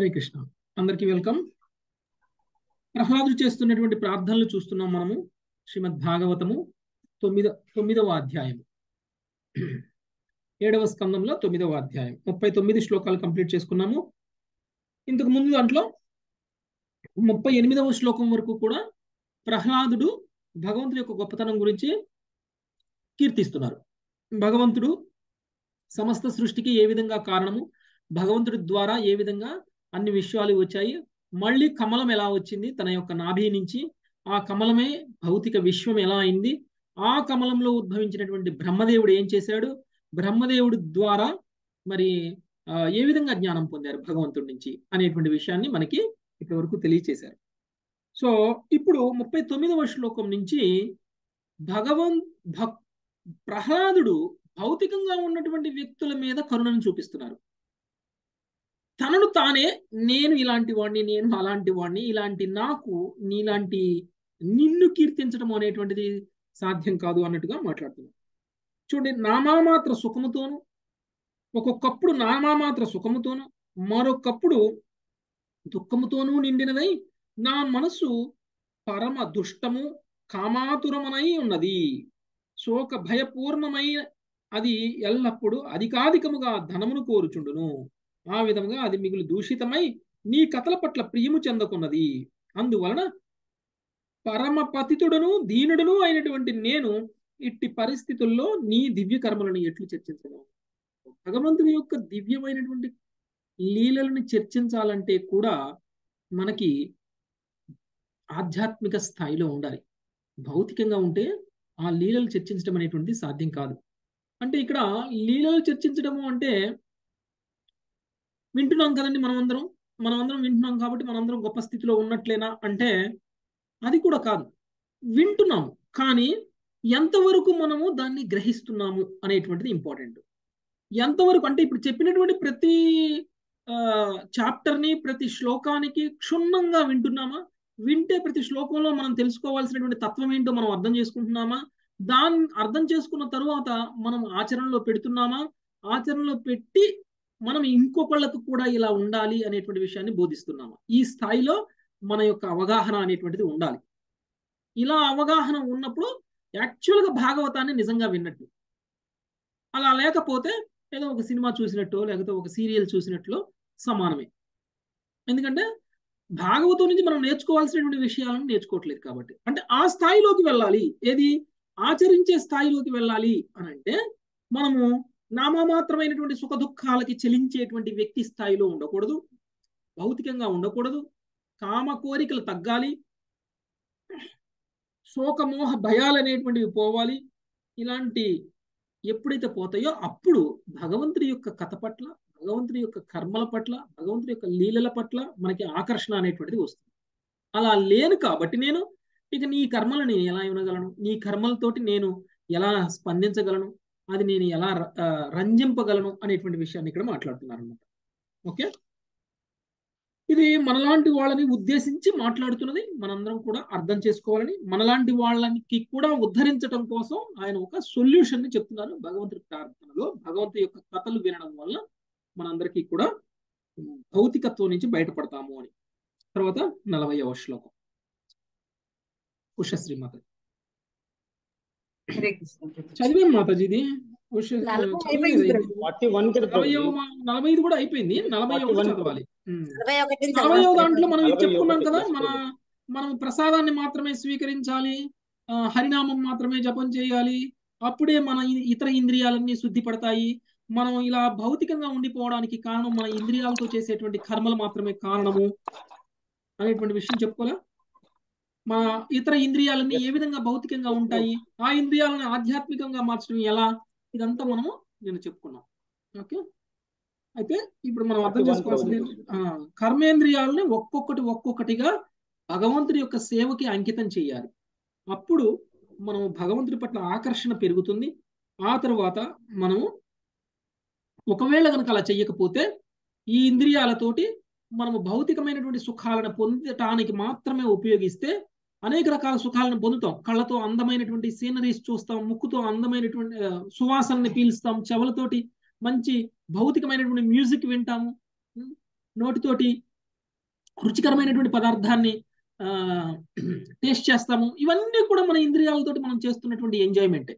హరే కృష్ణ. అందరికీ వెల్కమ్. ప్రహ్లాదుడు చేస్తున్నటువంటి ప్రార్థనలు చూస్తున్నాం మనము. శ్రీమద్ భాగవతము తొమ్మిద తొమ్మిదవ అధ్యాయము. ఏడవ స్కందంలో తొమ్మిదవ అధ్యాయం. ముప్పై తొమ్మిది శ్లోకాలు కంప్లీట్ చేసుకున్నాము. ఇంతకు ముందు దాంట్లో ముప్పై ఎనిమిదవ శ్లోకం వరకు కూడా ప్రహ్లాదుడు భగవంతుడి యొక్క గొప్పతనం గురించి కీర్తిస్తున్నారు. భగవంతుడు సమస్త సృష్టికి ఏ విధంగా కారణము? భగవంతుడి ద్వారా ఏ విధంగా అన్ని విషయాలు వచ్చాయి. మళ్ళీ కమలం ఎలా వచ్చింది? తన యొక్క నాభి నుంచి ఆ కమలమే భౌతిక విశ్వం ఎలా అయింది? ఆ కమలంలో ఉద్భవించినటువంటి బ్రహ్మదేవుడు ఏం చేశాడు? బ్రహ్మదేవుడి ద్వారా మరి ఏ విధంగా జ్ఞానం పొందారు భగవంతుడి నుంచి అనేటువంటి విషయాన్ని మనకి ఇప్పటి వరకు తెలియచేశారు. సో ఇప్పుడు ముప్పై తొమ్మిదవ శ్లోకం నుంచి భగవన్ భక్ ప్రహ్లాదుడు భౌతికంగా ఉన్నటువంటి వ్యక్తుల మీద కరుణను చూపిస్తున్నారు. తనను తానే నేను ఇలాంటి వాడిని నేను అలాంటి వాడిని ఇలాంటి నాకు నీలాంటి నిన్ను కీర్తించడం అనేటువంటిది సాధ్యం కాదు అన్నట్టుగా మాట్లాడుతున్నాను చూడండి నామామాత్ర సుఖముతోను ఒక్కొక్కప్పుడు నామామాత్ర సుఖముతోను మరొకప్పుడు దుఃఖముతోనూ నిండినదై నా మనసు పరమ దుష్టము కామాతురమనై ఉన్నది. శోక భయపూర్ణమై అది ఎల్లప్పుడూ అధికాధికముగా ధనమును కోరుచుండును. ఆ విధంగా అది మిగులు దూషితమై నీ కథల పట్ల ప్రియము చెందకున్నది. అందువలన పరమపతితుడును దీనుడును అయినటువంటి నేను ఇట్టి పరిస్థితుల్లో నీ దివ్య కర్మలను ఎట్లు చర్చించను? భగవంతుని యొక్క దివ్యమైనటువంటి లీలలను చర్చించాలంటే కూడా మనకి ఆధ్యాత్మిక స్థాయిలో ఉండాలి. భౌతికంగా ఉంటే ఆ లీలలు చర్చించడం అనేటువంటిది సాధ్యం కాదు. అంటే ఇక్కడ లీలలు చర్చించడము అంటే వింటున్నాం కదండి మనం అందరం మనం అందరం వింటున్నాం కాబట్టి మనందరం గొప్ప స్థితిలో ఉన్నట్లేనా అంటే అది కూడా కాదు. వింటున్నాము కానీ ఎంతవరకు మనము దాన్ని గ్రహిస్తున్నాము అనేటువంటిది ఇంపార్టెంట్. ఎంతవరకు అంటే ఇప్పుడు చెప్పినటువంటి ప్రతి చాప్టర్ని ప్రతి శ్లోకానికి క్షుణ్ణంగా వింటున్నామా? వింటే ప్రతి శ్లోకంలో మనం తెలుసుకోవాల్సినటువంటి తత్వం ఏంటో మనం అర్థం చేసుకుంటున్నామా? దాన్ని అర్థం చేసుకున్న తరువాత మనం ఆచరణలో పెడుతున్నామా? ఆచరణలో పెట్టి మనం ఇంకొకళ్ళకు కూడా ఇలా ఉండాలి అనేటువంటి విషయాన్ని బోధిస్తున్నాము? ఈ స్థాయిలో మన యొక్క అవగాహన అనేటువంటిది ఉండాలి. ఇలా అవగాహన ఉన్నప్పుడు యాక్చువల్గా భాగవతాన్ని నిజంగా విన్నట్టు. అలా లేకపోతే ఏదో ఒక సినిమా చూసినట్టు లేకపోతే ఒక సీరియల్ చూసినట్లు సమానమే. ఎందుకంటే భాగవతం నుంచి మనం నేర్చుకోవాల్సినటువంటి విషయాలను నేర్చుకోవట్లేదు కాబట్టి. అంటే ఆ స్థాయిలోకి వెళ్ళాలి. ఏది? ఆచరించే స్థాయిలోకి వెళ్ళాలి అని అంటే మనము నామమాత్రమైనటువంటి సుఖ దుఃఖాలకి చెలించేటువంటి వ్యక్తి స్థాయిలో ఉండకూడదు. భౌతికంగా ఉండకూడదు. కామ కోరికలు తగ్గాలి. శోకమోహ భయాలు అనేటువంటివి పోవాలి. ఇలాంటి ఎప్పుడైతే పోతాయో అప్పుడు భగవంతుడి యొక్క కథ పట్ల భగవంతుడి యొక్క కర్మల పట్ల భగవంతుడి యొక్క లీలల పట్ల మనకి ఆకర్షణ అనేటువంటిది వస్తుంది. అలా లేను కాబట్టి నేను ఇక నీ కర్మలు నేను ఎలా వినగలను నీ కర్మలతోటి నేను ఎలా స్పందించగలను? అది నేను ఎలా రంజింపగలను అనేటువంటి విషయాన్ని ఇక్కడ మాట్లాడుతున్నారు అనమాట ఓకే? ఇది మనలాంటి వాళ్ళని ఉద్దేశించి మాట్లాడుతున్నది మనందరం కూడా అర్థం చేసుకోవాలని మనలాంటి వాళ్ళకి కూడా ఉద్ధరించడం కోసం ఆయన ఒక సొల్యూషన్ని చెప్తున్నారు భగవంతుడి ప్రార్థనలో. భగవంతుడి యొక్క కథలు వినడం వల్ల మనందరికీ కూడా భౌతికత్వం నుంచి బయటపడతాము అని. తర్వాత నలభైవ శ్లోకం. కుషశ్రీమాత చదివాను మాతాజీ ఇది నలభై ఐదు కూడా అయిపోయింది. నలభై చదవాలి. నలభై దాంట్లో మనం చెప్పుకున్నాం కదా మన మనం ప్రసాదాన్ని మాత్రమే స్వీకరించాలి. హరినామం మాత్రమే జపం చేయాలి. అప్పుడే మన ఇతర ఇంద్రియాలన్నీ శుద్ధి పడతాయి మనం ఇలా భౌతికంగా ఉండిపోవడానికి కారణం మన ఇంద్రియాలతో చేసేటువంటి కర్మలు మాత్రమే కారణము అనేటువంటి విషయం చెప్పుకోలే మన ఇతర ఇంద్రియాలన్నీ ఏ విధంగా భౌతికంగా ఉంటాయి? ఆ ఇంద్రియాలను ఆధ్యాత్మికంగా మార్చడం ఎలా? ఇదంతా మనము నేను చెప్పుకున్నాం. ఓకే? అయితే ఇప్పుడు మనం అర్థం చేసుకోవాల్సింది కర్మేంద్రియాలని ఒక్కొక్కటి ఒక్కొక్కటిగా భగవంతుడి యొక్క సేవకి అంకితం చేయాలి. అప్పుడు మనం భగవంతుడి పట్ల ఆకర్షణ పెరుగుతుంది. ఆ తర్వాత మనము ఒకవేళ కనుక అలా చెయ్యకపోతే ఈ ఇంద్రియాలతోటి మనము భౌతికమైనటువంటి సుఖాలను పొందటానికి మాత్రమే ఉపయోగిస్తే అనేక రకాల సుఖాలను పొందుతాం. కళ్ళతో అందమైనటువంటి సీనరీస్ చూస్తాం. ముక్కుతో అందమైనటువంటి సువాసనని పీల్స్తాం. చెవులతోటి మంచి భౌతికమైనటువంటి మ్యూజిక్ వింటాము. నోటితోటి రుచికరమైనటువంటి పదార్థాన్ని టేస్ట్ చేస్తాము. ఇవన్నీ కూడా మన ఇంద్రియాలతోటి మనం చేస్తున్నటువంటి ఎంజాయ్మెంటే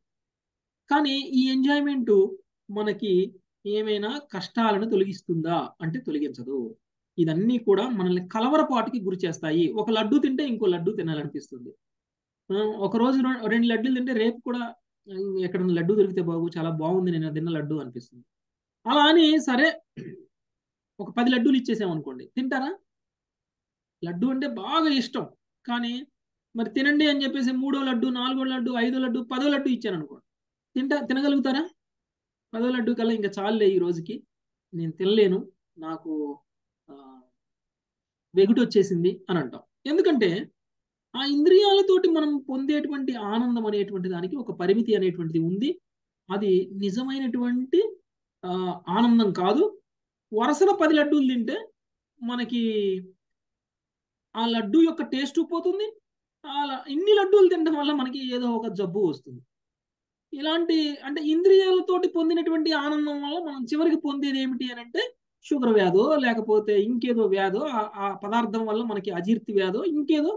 కానీ ఈ ఎంజాయ్మెంట్ మనకి ఏమైనా కష్టాలను తొలగిస్తుందా అంటే తొలగించదు. ఇదన్నీ కూడా మనల్ని కలవరపాటుకి గురి చేస్తాయి. ఒక లడ్డు తింటే ఇంకో లడ్డు తినాలనిపిస్తుంది. ఒక రోజు రెండు లడ్డూలు తింటే రేపు కూడా ఎక్కడ లడ్డు దొరికితే బాగు చాలా బాగుంది నేను తిన్న లడ్డు అనిపిస్తుంది. అలా అని సరే ఒక పది లడ్డూలు ఇచ్చేసామనుకోండి తింటారా? లడ్డు అంటే బాగా ఇష్టం. కానీ మరి తినండి అని చెప్పేసి మూడో లడ్డు నాలుగో లడ్డు ఐదో లడ్డు పదో లడ్డు ఇచ్చాను అనుకోండి. తింటా తినగలుగుతారా? పదో లడ్డు కల్లా ఇంకా చాలులే ఈ రోజుకి. నేను తినలేను. నాకు వెగుటి వచ్చేసింది అని అంటాం. ఎందుకంటే ఆ ఇంద్రియాలతోటి మనం పొందేటువంటి ఆనందం అనేటువంటి దానికి ఒక పరిమితి అనేటువంటిది ఉంది. అది నిజమైనటువంటి ఆనందం కాదు. వరుసన పది లడ్డూలు తింటే మనకి ఆ లడ్డు యొక్క టేస్ట్ పోతుంది. అలా ఇన్ని లడ్డూలు తినడం వల్ల మనకి ఏదో ఒక జబ్బు వస్తుంది. ఇలాంటి అంటే ఇంద్రియాలతోటి పొందినటువంటి ఆనందం వల్ల మనం చివరికి పొందేది ఏమిటి అని అంటే షుగర్ వ్యాధో లేకపోతే ఇంకేదో వ్యాధో ఆ- పదార్థం వల్ల మనకి అజీర్తి వ్యాధో ఇంకేదో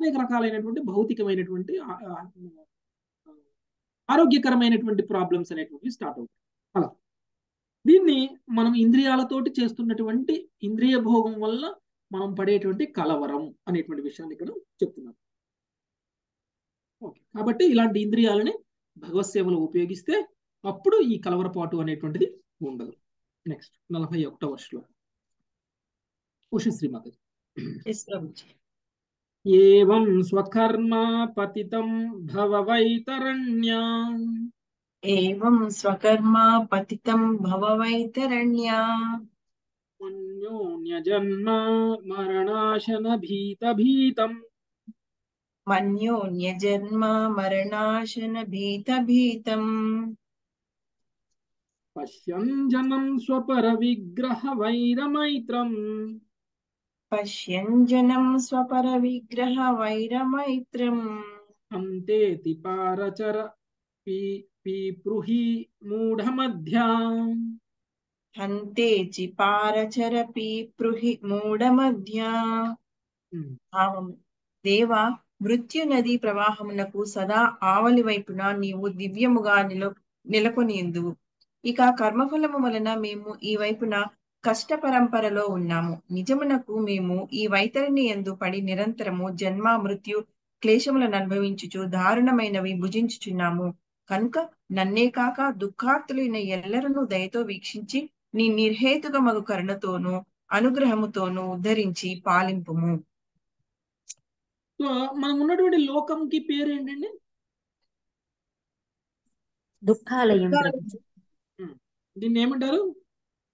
అనేక రకాలైనటువంటి భౌతికమైనటువంటి ఆరోగ్యకరమైనటువంటి ప్రాబ్లమ్స్ అనేటువంటివి స్టార్ట్ అవుతాయి. అలా. దీన్ని మనం ఇంద్రియాలతోటి చేస్తున్నటువంటి ఇంద్రియ భోగం వల్ల మనం పడేటువంటి కలవరం అనేటువంటి విషయాన్ని ఇక్కడ చెప్తున్నాం ఓకే. కాబట్టి ఇలాంటి ఇంద్రియాలని భగవత్ సేవలో ఉపయోగిస్తే అప్పుడు ఈ కలవరపాటు అనేటువంటిది ఉండదు. నెక్స్ట్ నలభై ఒకటో వర్షంలో. ఉషశ్రీ మాత ఎస్ ప్రభుజీ ఏవం స్వకర్మ పతితం భవ వైతరణ్యా. ఏవం స్వకర్మ పతితం భవవైతరణ్యా మన్యోన్యజన్మ మరణాశన భీత భీతం. మన్యోన్యజన్మ మరణాశన భీత భీతం. పశ్యన్ జనం స్వపర విగ్రహ వైరమైత్రం పశ్యంజనం స్వపర విగ్రహ వైరమైత్రం అంతేతి పారచర పీ పీపృహి మూఢమధ్యా. హంతే చిపారచర పీపృహి మూఢమధ్యా దేవా మృత్యు నది ప్రవాహమునకు సదా ఆవలి వైపున నీవు దివ్యముగా నిల నెలకొనిందువు ఇక కర్మఫలము వలన మేము ఈ వైపున కష్ట పరంపరలో ఉన్నాము. నిజమునకు మేము ఈ వైతరిని ఎందు పడి నిరంతరము జన్మ మృత్యు క్లేశములను అనుభవించుచు దారుణమైనవి భుజించుచున్నాము. కనుక నన్నే కాక దుఃఖార్తులైన ఎల్లరను దయతో వీక్షించి నీ నిర్హేతుకమగు కరుణతోనూ అనుగ్రహముతోనూ ఉద్ధరించి పాలింపుము. సో మనం ఉన్నటువంటి లోకంకి పేరు ఏంటండి దుఃఖాలయం. దీన్ని ఏమంటారు?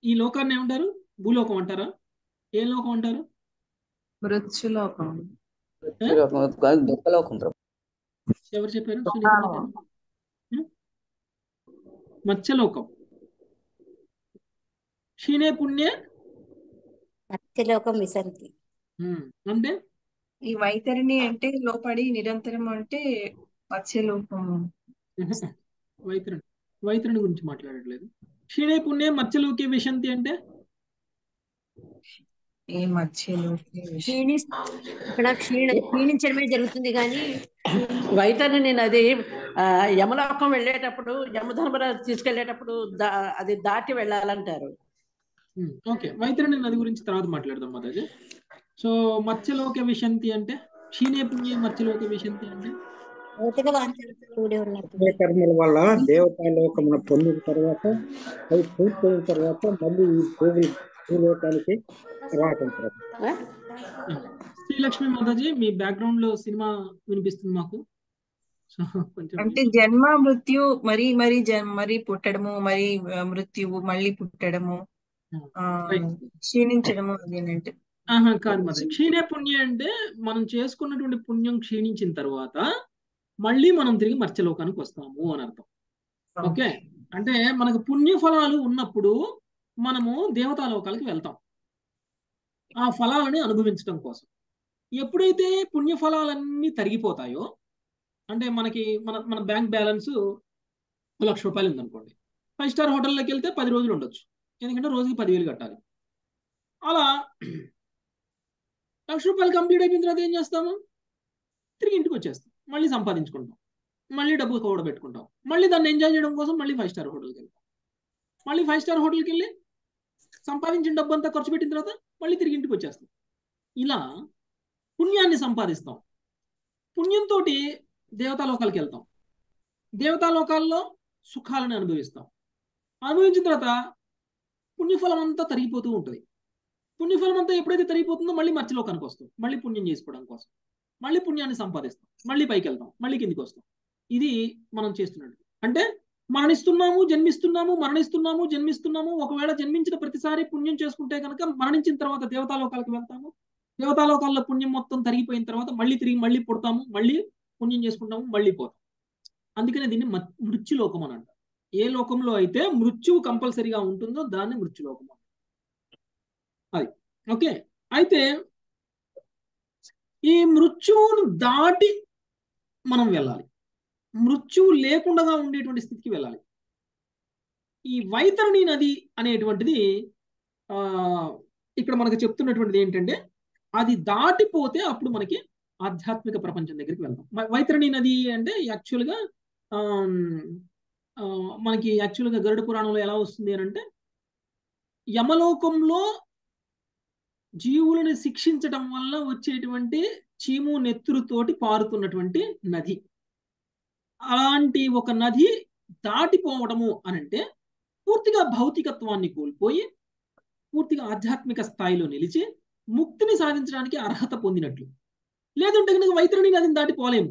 ఈ లోకాన్ని ఏమంటారు? భూలోకం అంటారా? ఏ లోకం అంటారు? మృత్యులోకం. ఎవరు చెప్పారు? మత్స్యలోకం. క్షీణే పుణ్యే? సత్యలోకం విసంతి. అంటే? ఈ వైతరిణి అంటే లోపడి నిరంతరం అంటే మత్స్యలోకం. వైతరుని వైతరుని గురించి మాట్లాడట్లేదు. క్షీణే పుణ్యే మత్స్యలోకి విశంతి అంటే? ఇక్కడ క్షీణ క్షీణించడమే జరుగుతుంది కానీ వైతరిని నది ఆ, యమలోకం వెళ్ళేటప్పుడు యమధర్మరాజు తీసుకెళ్ళేటప్పుడు దా అది దాటి వెళ్ళాలంటారు. ఓకే. వైతరుని నది గురించి తర్వాత మాట్లాడదాం మాతాజీ. సో మత్స్యలోక విశంతి అంటే? క్షీణే పుణ్యే మత్స్యలోక విశంతి అంటే? కర్మల వల్ల దేవతాలోకమును పొందిన తర్వాత అది పూర్తయిన తర్వాత మళ్ళీ ఈ భూమి భూలోకానికి రావటం? శ్రీలక్ష్మి మాతాజీ మీ బ్యాక్గ్రౌండ్లో సినిమా వినిపిస్తుంది మాకు. అంటే జన్మ మృత్యు మరి మరి జన్ మరి పుట్టడము మరి మృత్యువు మళ్ళీ పుట్టడము. క్షీణించడము అదేనంటే ఆహా కాదు మరి క్షీణే పుణ్యం అంటే మనం చేసుకున్నటువంటి పుణ్యం క్షీణించిన తర్వాత మళ్ళీ మనం తిరిగి మత్స్యలోకానికి వస్తాము అని అర్థం. ఓకే? అంటే మనకు పుణ్య ఫలాలు ఉన్నప్పుడు మనము దేవతా లోకాలకి వెళ్తాం. ఆ ఫలాలని అనుభవించడం కోసం. ఎప్పుడైతే పుణ్య ఫలాలన్నీ తరిగిపోతాయో అంటే మనకి మన మన బ్యాంక్ బ్యాలెన్స్ లక్ష రూపాయలు ఉందనుకోండి. ఫైవ్ స్టార్ హోటల్లోకి వెళ్తే పది రోజులు ఉండొచ్చు. ఎందుకంటే రోజుకి పదివేలు కట్టాలి. అలా లక్ష రూపాయలు కంప్లీట్ అయిపోయిన తర్వాత ఏం చేస్తాము? తిరిగి ఇంటికి వచ్చేస్తాం. మళ్ళీ సంపాదించుకుంటాం. మళ్ళీ డబ్బులు కూడబెట్టుకుంటాం. మళ్ళీ దాన్ని ఎంజాయ్ చేయడం కోసం మళ్ళీ ఫైవ్ స్టార్ హోటల్కి వెళ్తాం మళ్ళీ ఫైవ్ స్టార్ హోటల్కి వెళ్ళి సంపాదించిన డబ్బు అంతా ఖర్చు పెట్టిన తర్వాత మళ్ళీ తిరిగి ఇంటికి వచ్చేస్తాం. ఇలా పుణ్యాన్ని సంపాదిస్తాం. పుణ్యంతో దేవతాలోకాలకి వెళ్తాం. దేవతాలోకాల్లో సుఖాలను అనుభవిస్తాం. అనుభవించిన తర్వాత పుణ్యఫలం అంతా తరిగిపోతూ ఉంటుంది. పుణ్యఫలం అంతా ఎప్పుడైతే తరిగిపోతుందో మళ్ళీ మధ్యలోకానికి వస్తాం. మళ్ళీ పుణ్యం చేసుకోవడం కోసం. మళ్ళీ పుణ్యాన్ని సంపాదిస్తాం మళ్ళీ పైకి వెళ్తాం మళ్ళీ కిందికి వస్తాం ఇది మనం చేస్తున్నట్టు. అంటే మరణిస్తున్నాము జన్మిస్తున్నాము మరణిస్తున్నాము జన్మిస్తున్నాము ఒకవేళ జన్మించిన ప్రతిసారి పుణ్యం చేసుకుంటే కనుక మరణించిన తర్వాత దేవతాలోకాలకు వెళ్తాము. దేవతాలోకాల్లో పుణ్యం మొత్తం తరిగిపోయిన తర్వాత మళ్ళీ తిరిగి మళ్ళీ పుడతాము మళ్ళీ పుణ్యం చేసుకుంటాము మళ్ళీ పోతాం. అందుకనే దీన్ని మృత్యులోకం అని అంటారు. ఏ లోకంలో అయితే మృత్యువు కంపల్సరీగా ఉంటుందో దాన్ని మృత్యులోకం అది. ఓకే? అయితే ఈ మృత్యువును దాటి మనం వెళ్ళాలి. మృత్యువు లేకుండా ఉండేటువంటి స్థితికి వెళ్ళాలి. ఈ వైతరణి నది అనేటువంటిది ఆ ఇక్కడ మనకు చెప్తున్నటువంటిది ఏంటంటే అది దాటిపోతే అప్పుడు మనకి ఆధ్యాత్మిక ప్రపంచం దగ్గరికి వెళ్తాం వైతరణి నది అంటే యాక్చువల్గా మనకి యాక్చువల్గా గరుడ పురాణంలో ఎలా వస్తుంది అని అంటే యమలోకంలో జీవులను శిక్షించటం వల్ల వచ్చేటువంటి చీము నెత్తురుతోటి పారుతున్నటువంటి నది. అలాంటి ఒక నది దాటిపోవడము అనంటే పూర్తిగా భౌతికత్వాన్ని కోల్పోయి పూర్తిగా ఆధ్యాత్మిక స్థాయిలో నిలిచి ముక్తిని సాధించడానికి అర్హత పొందినట్లు. లేదంటే కనుక వైతరణి నదిని దాటిపోలేము.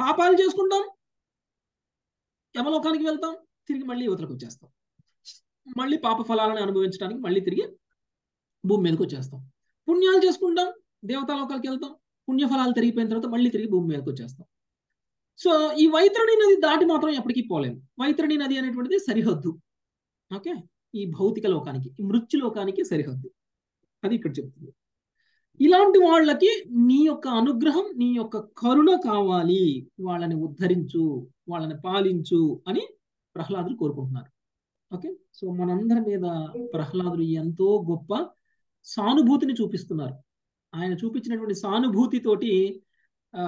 పాపాలు చేసుకుంటాం యమలోకానికి వెళ్తాం తిరిగి మళ్ళీ యువతలకు వచ్చేస్తాం. మళ్ళీ పాప ఫలాలను అనుభవించడానికి మళ్ళీ తిరిగి భూమి మీదకి వచ్చేస్తాం. పుణ్యాలు చేసుకుంటాం దేవతాలోకాలకి వెళ్తాం పుణ్యఫలాలు తిరిగిపోయిన తర్వాత మళ్ళీ తిరిగి భూమి మీదకి వచ్చేస్తాం. సో ఈ వైతరణి నది దాటి మాత్రం ఎప్పటికీ పోలేము వైతరణి నది అనేటువంటిది సరిహద్దు. ఓకే? ఈ భౌతిక లోకానికి మృత్యు లోకానికి సరిహద్దు. అది ఇక్కడ చెప్తుంది. ఇలాంటి వాళ్ళకి నీ యొక్క అనుగ్రహం నీ యొక్క కరుణ కావాలి. వాళ్ళని ఉద్ధరించు వాళ్ళని పాలించు అని ప్రహ్లాదులు కోరుకుంటున్నారు ఓకే? సో మనందరి మీద ప్రహ్లాదులు ఎంతో గొప్ప సానుభూతిని చూపిస్తున్నారు. ఆయన చూపించినటువంటి సానుభూతితోటి ఆ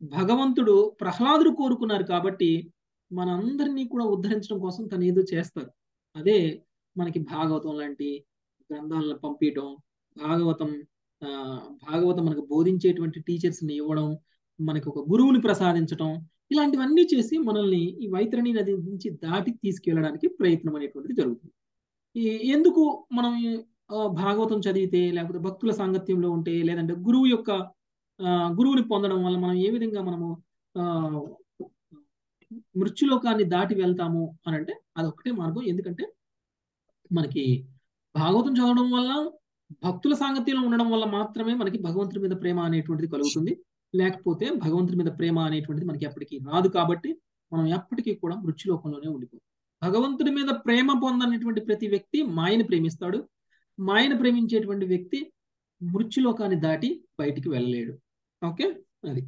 భగవంతుడు ప్రహ్లాదుడు కోరుకున్నారు కాబట్టి మనందరినీ కూడా ఉద్ధరించడం కోసం తను ఏదో చేస్తారు. అదే మనకి భాగవతం లాంటి గ్రంథాలను పంపించడం భాగవతం ఆ భాగవతం మనకు బోధించేటువంటి టీచర్స్ని ఇవ్వడం మనకు ఒక గురువుని ప్రసాదించడం ఇలాంటివన్నీ చేసి మనల్ని ఈ వైతరణి నది నుంచి దాటి తీసుకెళ్ళడానికి ప్రయత్నం అనేటువంటిది జరుగుతుంది. ఈ ఎందుకు మనం భాగవతం చదివితే లేకపోతే భక్తుల సాంగత్యంలో ఉంటే లేదంటే గురువు యొక్క ఆ, గురువుని పొందడం వల్ల మనం ఏ విధంగా మనము ఆ మృత్యులోకాన్ని దాటి వెళ్తాము అని అంటే అదొక్కటే మార్గం. ఎందుకంటే మనకి భాగవతం చదవడం వల్ల భక్తుల సాంగత్యంలో ఉండడం వల్ల మాత్రమే మనకి భగవంతుడి మీద ప్రేమ అనేటువంటిది కలుగుతుంది. లేకపోతే భగవంతుడి మీద ప్రేమ అనేటువంటిది మనకి ఎప్పటికీ రాదు కాబట్టి మనం ఎప్పటికీ కూడా మృత్యులోకంలోనే ఉండిపోతాం. భగవంతుడి మీద ప్రేమ పొందనటువంటి ప్రతి వ్యక్తి మాయని ప్రేమిస్తాడు. మాయను ప్రేమించేటువంటి వ్యక్తి మృత్యులోకాన్ని దాటి బయటికి వెళ్ళలేడు. ఓకే? అది.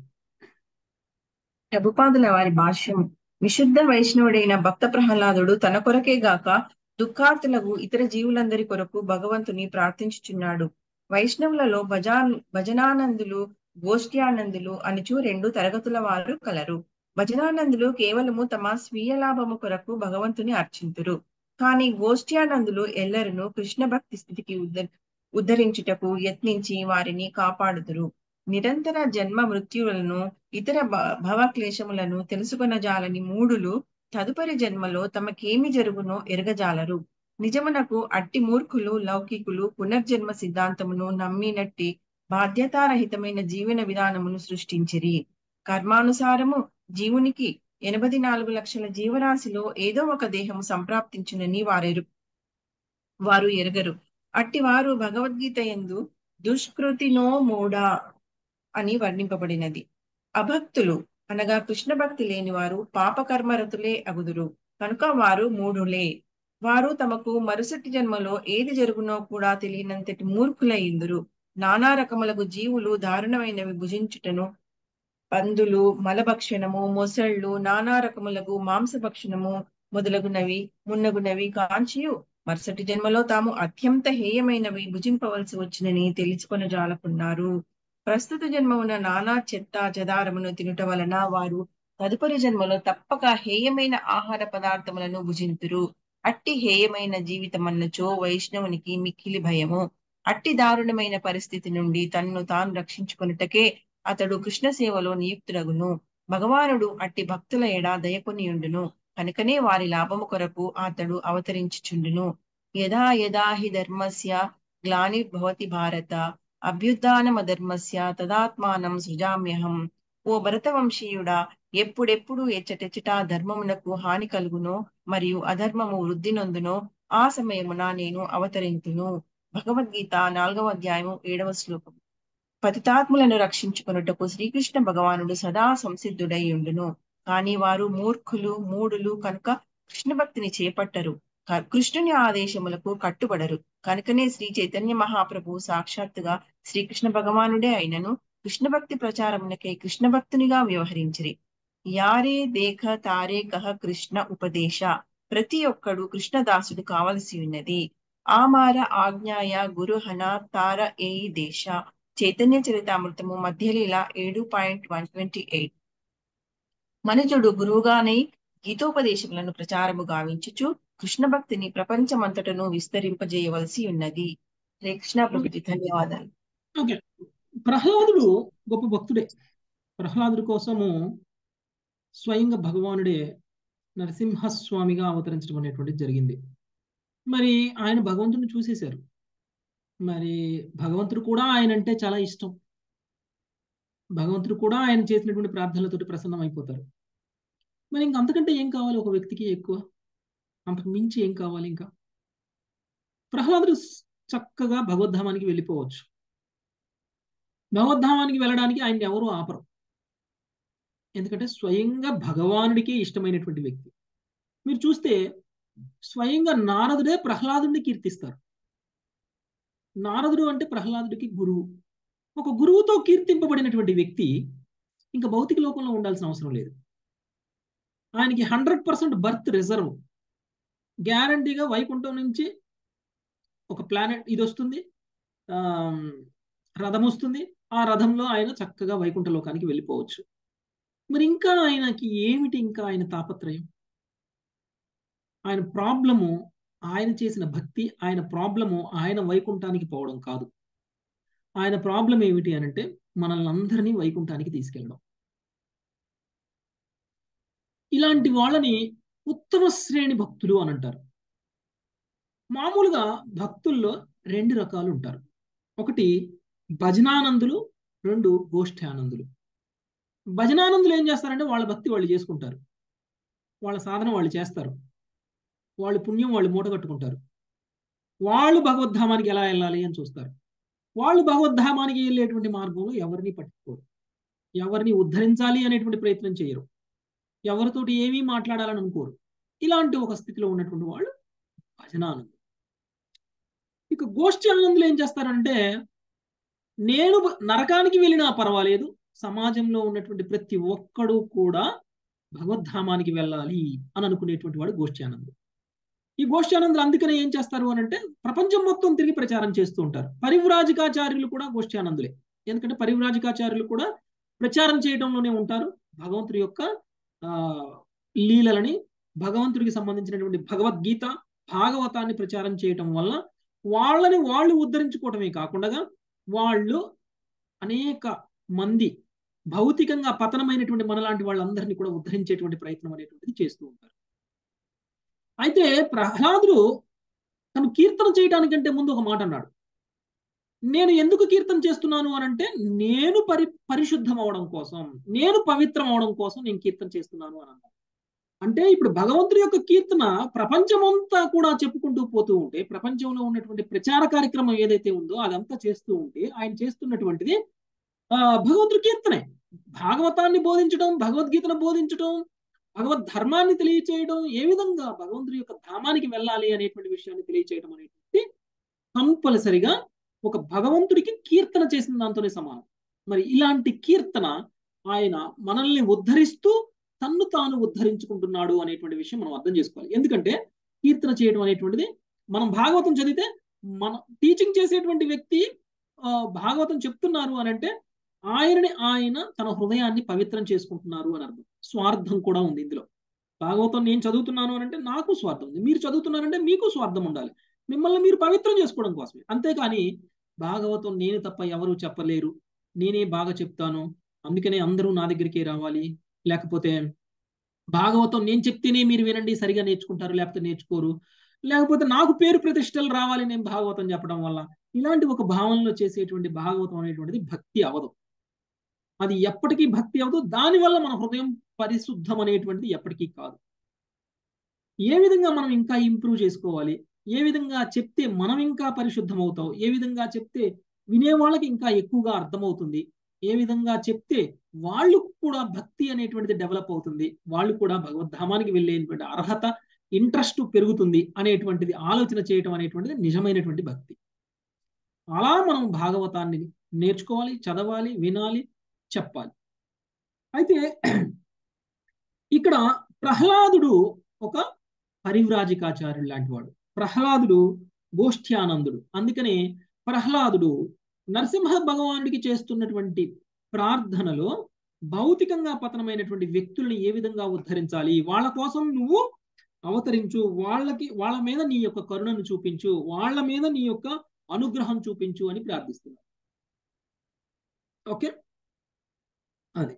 ప్రభుపాదుల వారి భాష్యం విశుద్ధ వైష్ణవుడైన భక్త ప్రహ్లాదుడు తన కొరకే గాక దుఃఖార్తులకు ఇతర జీవులందరి కొరకు భగవంతుని ప్రార్థించుచున్నాడు. వైష్ణవులలో భజా భజనానందులు గోష్ఠ్యానందులు అనిచూ రెండు తరగతుల వారు కలరు. భజనానందులు కేవలము తమ స్వీయ లాభము కొరకు భగవంతుని అర్చింతురు. కానీ గోష్ఠ్యానందులు ఎల్లరును కృష్ణ భక్తి స్థితికి ఉద్ధ ఉద్ధరించుటకు యత్నించి వారిని కాపాడుదురు. నిరంతర జన్మ మృత్యువులను ఇతర భ- భవక్లేశములను తెలుసుకొనజాలని మూడులు తదుపరి జన్మలో తమకేమి జరుగునో ఎరగజాలరు. నిజమునకు అట్టి మూర్ఖులు లౌకికులు పునర్జన్మ సిద్ధాంతమును నమ్మినట్టి బాధ్యతారహితమైన జీవన విధానమును సృష్టించిరి. కర్మానుసారము జీవునికి ఎనభై నాలుగు లక్షల జీవరాశిలో ఏదో ఒక దేహము సంప్రాప్తించునని వారెరు. వారు ఎరగరు. అట్టి వారు భగవద్గీత ఎందు దుష్కృతినో మూడా అని వర్ణింపబడినది. అభక్తులు అనగా కృష్ణ భక్తి లేని వారు పాపకర్మరతులే అగుదురు. కనుక వారు మూఢులే. వారు తమకు మరుసటి జన్మలో ఏది జరుగునో కూడా తెలియనంతటి మూర్ఖులయ్యుందురు నానా రకములకు జీవులు దారుణమైనవి భుజించుటను పందులు మలభక్షణము మొసళ్ళు నానా రకములకు మాంసభక్షణము మొదలగునవి మున్నగునవి కాంచియు. మరుసటి జన్మలో తాము అత్యంత హేయమైనవి భుజింపవలసి వచ్చినని తెలుసుకొని జాలకున్నారు. ప్రస్తుత జన్మమున నానా చెత్త జదారమును తినుట వలన వారు తదుపరి జన్మలో తప్పక హేయమైన ఆహార పదార్థములను భుజింతురు. అట్టి హేయమైన జీవితమన్నచో వైష్ణవునికి మిక్కిలి భయము. అట్టి దారుణమైన పరిస్థితి నుండి తన్ను తాను రక్షించుకొనుటకే అతడు కృష్ణ సేవలో నియుక్తుడగును. భగవానుడు అట్టి భక్తుల ఎడ దయకొనియుండును. కనుకనే వారి లాభము కొరకు అతడు అవతరించుచుండును. యదా యదా హి ధర్మస్య గ్లానిర్భవతి భారత. అభ్యుద్ధానమధర్మస్య తదాత్మానం సృజామ్యహం. ఓ భరతవంశీయుడా ఎప్పుడెప్పుడు ఎచ్చటెచ్చట ధర్మమునకు హాని కలుగునో మరియు అధర్మము వృద్ధి నొందునో ఆ సమయమున నేను అవతరింతును. భగవద్గీత నాలుగవ అధ్యాయము ఏడవ శ్లోకం పతితాత్ములను రక్షించుకొనుటకు శ్రీకృష్ణ భగవానుడు సదా సంసిద్ధుడై ఉండును. కాని వారు మూర్ఖులు మూడులు కనుక కృష్ణ భక్తిని చేపట్టరు కృష్ణుని ఆదేశములకు కట్టుబడరు. కనుకనే శ్రీ చైతన్య మహాప్రభు సాక్షాత్తుగా శ్రీకృష్ణ భగవానుడే అయినను కృష్ణ భక్తి ప్రచారమునకై కృష్ణ భక్తునిగా వ్యవహరించిరి. యారే దేఖ తారే కహ కృష్ణ ఉపదేశ. ప్రతి ఒక్కడు కృష్ణదాసుడు కావలసి ఉన్నది. ఆమార ఆజ్ఞాయ గురుహన తార ఏయి దేశ. చైతన్య చరితామృతము మధ్యలీల ఏడు పాయింట్ వన్ ట్వంటీ ఎయిట్. మనుజుడు గురువుగానే గీతోపదేశములను ప్రచారము గావించుచు కృష్ణ భక్తిని ప్రపంచమంతటను విస్తరింపజేయవలసి ఉన్నది. హరే కృష్ణ ప్రభుజీ ధన్యవాదాలు. ప్రహ్లాదుడు గొప్ప భక్తుడే. ప్రహ్లాదుడి కోసము స్వయంగా భగవానుడే నరసింహస్వామిగా అవతరించడం అనేటువంటిది జరిగింది. మరి ఆయన భగవంతుడిని చూసేశారు. మరి భగవంతుడు కూడా ఆయన అంటే చాలా ఇష్టం. భగవంతుడు కూడా ఆయన చేసినటువంటి ప్రార్థనలతోటి ప్రసన్నం అయిపోతారు. మరి ఇంక అంతకంటే ఏం కావాలి ఒక వ్యక్తికి ఎక్కువ? అంతకు మించి ఏం కావాలి ఇంకా? ప్రహ్లాదుడు చక్కగా భగవద్ధామానికి వెళ్ళిపోవచ్చు. భగవద్ధామానికి వెళ్ళడానికి ఆయన ఎవరు ఆపరు. ఎందుకంటే స్వయంగా భగవానుడికే ఇష్టమైనటువంటి వ్యక్తి. మీరు చూస్తే స్వయంగా నారదుడే ప్రహ్లాదుడిని కీర్తిస్తారు. నారదుడు అంటే ప్రహ్లాదుడికి గురువు. ఒక గురువుతో కీర్తింపబడినటువంటి వ్యక్తి ఇంకా భౌతిక లోకంలో ఉండాల్సిన అవసరం లేదు. ఆయనకి హండ్రెడ్ పర్సెంట్ బర్త్ రిజర్వ్. గ్యారంటీగా వైకుంఠం నుంచి ఒక ప్లానెట్ ఇది వస్తుంది. రథం వస్తుంది. ఆ రథంలో ఆయన చక్కగా వైకుంఠ లోకానికి వెళ్ళిపోవచ్చు. మరి ఇంకా ఆయనకి ఏమిటి ఇంకా ఆయన తాపత్రయం? ఆయన ప్రాబ్లము ఆయన చేసిన భక్తి ఆయన ప్రాబ్లము ఆయన వైకుంఠానికి పోవడం కాదు. ఆయన ప్రాబ్లం ఏమిటి అని అంటే మనల్ని అందరినీ వైకుంఠానికి తీసుకెళ్ళడం. ఇలాంటి వాళ్ళని ఉత్తమ శ్రేణి భక్తులు అని అంటారు. మామూలుగా భక్తుల్లో రెండు రకాలు ఉంటారు. ఒకటి భజనానందులు రెండు గోష్ఠానందులు. భజనానందులు ఏం చేస్తారంటే వాళ్ళ భక్తి వాళ్ళు చేసుకుంటారు. వాళ్ళ సాధన వాళ్ళు చేస్తారు. వాళ్ళు పుణ్యం వాళ్ళు మూట కట్టుకుంటారు. వాళ్ళు భగవద్ధామానికి ఎలా వెళ్ళాలి అని చూస్తారు. వాళ్ళు భగవద్ధామానికి వెళ్ళేటువంటి మార్గంలో ఎవరిని పట్టుకోరు ఎవరిని ఉద్ధరించాలి అనేటువంటి ప్రయత్నం చేయరు. ఎవరితోటి ఏమీ మాట్లాడాలని అనుకోరు. ఇలాంటి ఒక స్థితిలో ఉన్నటువంటి వాళ్ళు భజనానందం ఇక గోష్ఠి ఆనందులు ఏం చేస్తారంటే నేను నరకానికి వెళ్ళినా పర్వాలేదు. సమాజంలో ఉన్నటువంటి ప్రతి ఒక్కడు కూడా భగవద్ధామానికి వెళ్ళాలి అని అనుకునేటువంటి వాడు గోష్ఠి ఆనందుడు ఈ గోష్ఠి అందుకనే ఏం చేస్తారు అని అంటే ప్రపంచం మొత్తం తిరిగి ప్రచారం చేస్తూ ఉంటారు. పరివ్రాజికాచార్యులు కూడా గోష్ఠి ఎందుకంటే పరివ్రాజికాచార్యులు కూడా ప్రచారం చేయడంలోనే ఉంటారు. భగవంతుడి యొక్క ఆ లీలలని భగవంతుడికి సంబంధించినటువంటి భగవద్గీత భాగవతాన్ని ప్రచారం చేయటం వల్ల వాళ్ళని వాళ్ళు ఉద్ధరించుకోవటమే కాకుండా వాళ్ళు అనేక మంది భౌతికంగా పతనమైనటువంటి మనలాంటి వాళ్ళందరినీ కూడా ఉద్ధరించేటువంటి ప్రయత్నం అనేటువంటిది చేస్తూ ఉంటారు. అయితే ప్రహ్లాదుడు తను కీర్తన చేయడానికంటే ముందు ఒక మాట అన్నాడు. నేను ఎందుకు కీర్తన చేస్తున్నాను అని అంటే నేను పరి పరిశుద్ధం అవడం కోసం నేను పవిత్రం అవడం కోసం నేను కీర్తన చేస్తున్నాను అని అన్నాడు. అంటే ఇప్పుడు భగవంతుడి యొక్క కీర్తన ప్రపంచమంతా కూడా చెప్పుకుంటూ పోతూ ఉంటే ప్రపంచంలో ఉన్నటువంటి ప్రచార కార్యక్రమం ఏదైతే ఉందో అదంతా చేస్తూ ఉంటే ఆయన చేస్తున్నటువంటిది ఆ భగవంతుడి కీర్తనే. భాగవతాన్ని బోధించడం భగవద్గీతను బోధించడం భగవద్ ధర్మాన్ని తెలియచేయడం ఏ విధంగా భగవంతుడి యొక్క ధామానికి వెళ్ళాలి అనేటువంటి విషయాన్ని తెలియచేయడం అనేటువంటి కంపల్సరిగా ఒక భగవంతుడికి కీర్తన చేసిన దాంతోనే సమానం. మరి ఇలాంటి కీర్తన ఆయన మనల్ని ఉద్ధరిస్తూ తన్ను తాను ఉద్ధరించుకుంటున్నాడు అనేటువంటి విషయం మనం అర్థం చేసుకోవాలి. ఎందుకంటే కీర్తన చేయడం అనేటువంటిది మనం భాగవతం చదివితే మన టీచింగ్ చేసేటువంటి వ్యక్తి భాగవతం చెప్తున్నారు అని అంటే ఆయనని ఆయన తన హృదయాన్ని పవిత్రం చేసుకుంటున్నారు అని అర్థం. స్వార్థం కూడా ఉంది ఇందులో. భాగవతం నేను చదువుతున్నాను అని అంటే నాకు స్వార్థం ఉంది. మీరు చదువుతున్నారంటే మీకు స్వార్థం ఉండాలి. మిమ్మల్ని మీరు పవిత్రం చేసుకోవడం కోసమే. అంతేకాని భాగవతం నేను తప్ప ఎవరు చెప్పలేరు. నేనే బాగా చెప్తాను. అందుకనే అందరూ నా దగ్గరికే రావాలి. లేకపోతే భాగవతం నేను చెప్తేనే మీరు వినండి సరిగా నేర్చుకుంటారు లేకపోతే నేర్చుకోరు. లేకపోతే నాకు పేరు ప్రతిష్టలు రావాలి నేను భాగవతం చెప్పడం వల్ల. ఇలాంటి ఒక భావనలో చేసేటువంటి భాగవతం అనేటువంటిది భక్తి అవదు. అది ఎప్పటికీ భక్తి అవదు దానివల్ల మన హృదయం పరిశుద్ధం అనేటువంటిది ఎప్పటికీ కాదు. ఏ విధంగా మనం ఇంకా ఇంప్రూవ్ చేసుకోవాలి? ఏ విధంగా చెప్తే మనం ఇంకా పరిశుద్ధం అవుతావు ఏ విధంగా చెప్తే వినే వాళ్ళకి ఇంకా ఎక్కువగా అర్థమవుతుంది? ఏ విధంగా చెప్తే వాళ్ళు కూడా భక్తి అనేటువంటిది డెవలప్ అవుతుంది? వాళ్ళు కూడా భగవద్ధామానికి వెళ్ళేటువంటి అర్హత ఇంట్రెస్ట్ పెరుగుతుంది అనేటువంటిది ఆలోచన చేయటం అనేటువంటిది నిజమైనటువంటి భక్తి. అలా మనం భాగవతాన్ని నేర్చుకోవాలి చదవాలి వినాలి చెప్పాలి. అయితే ఇక్కడ ప్రహ్లాదుడు ఒక పరివ్రాజికాచార్యుడు లాంటి వాడు. ప్రహ్లాదుడు గోష్ఠ్యానందుడు. అందుకనే ప్రహ్లాదుడు నరసింహ భగవానుడికి చేస్తున్నటువంటి ప్రార్థనలో భౌతికంగా పతనమైనటువంటి వ్యక్తుల్ని ఏ విధంగా ఉద్ధరించాలి? వాళ్ళ కోసం నువ్వు అవతరించు. వాళ్ళకి వాళ్ళ మీద నీ యొక్క కరుణను చూపించు. వాళ్ళ మీద నీ యొక్క అనుగ్రహం చూపించు అని ప్రార్థిస్తున్నాడు. ఓకే? అది.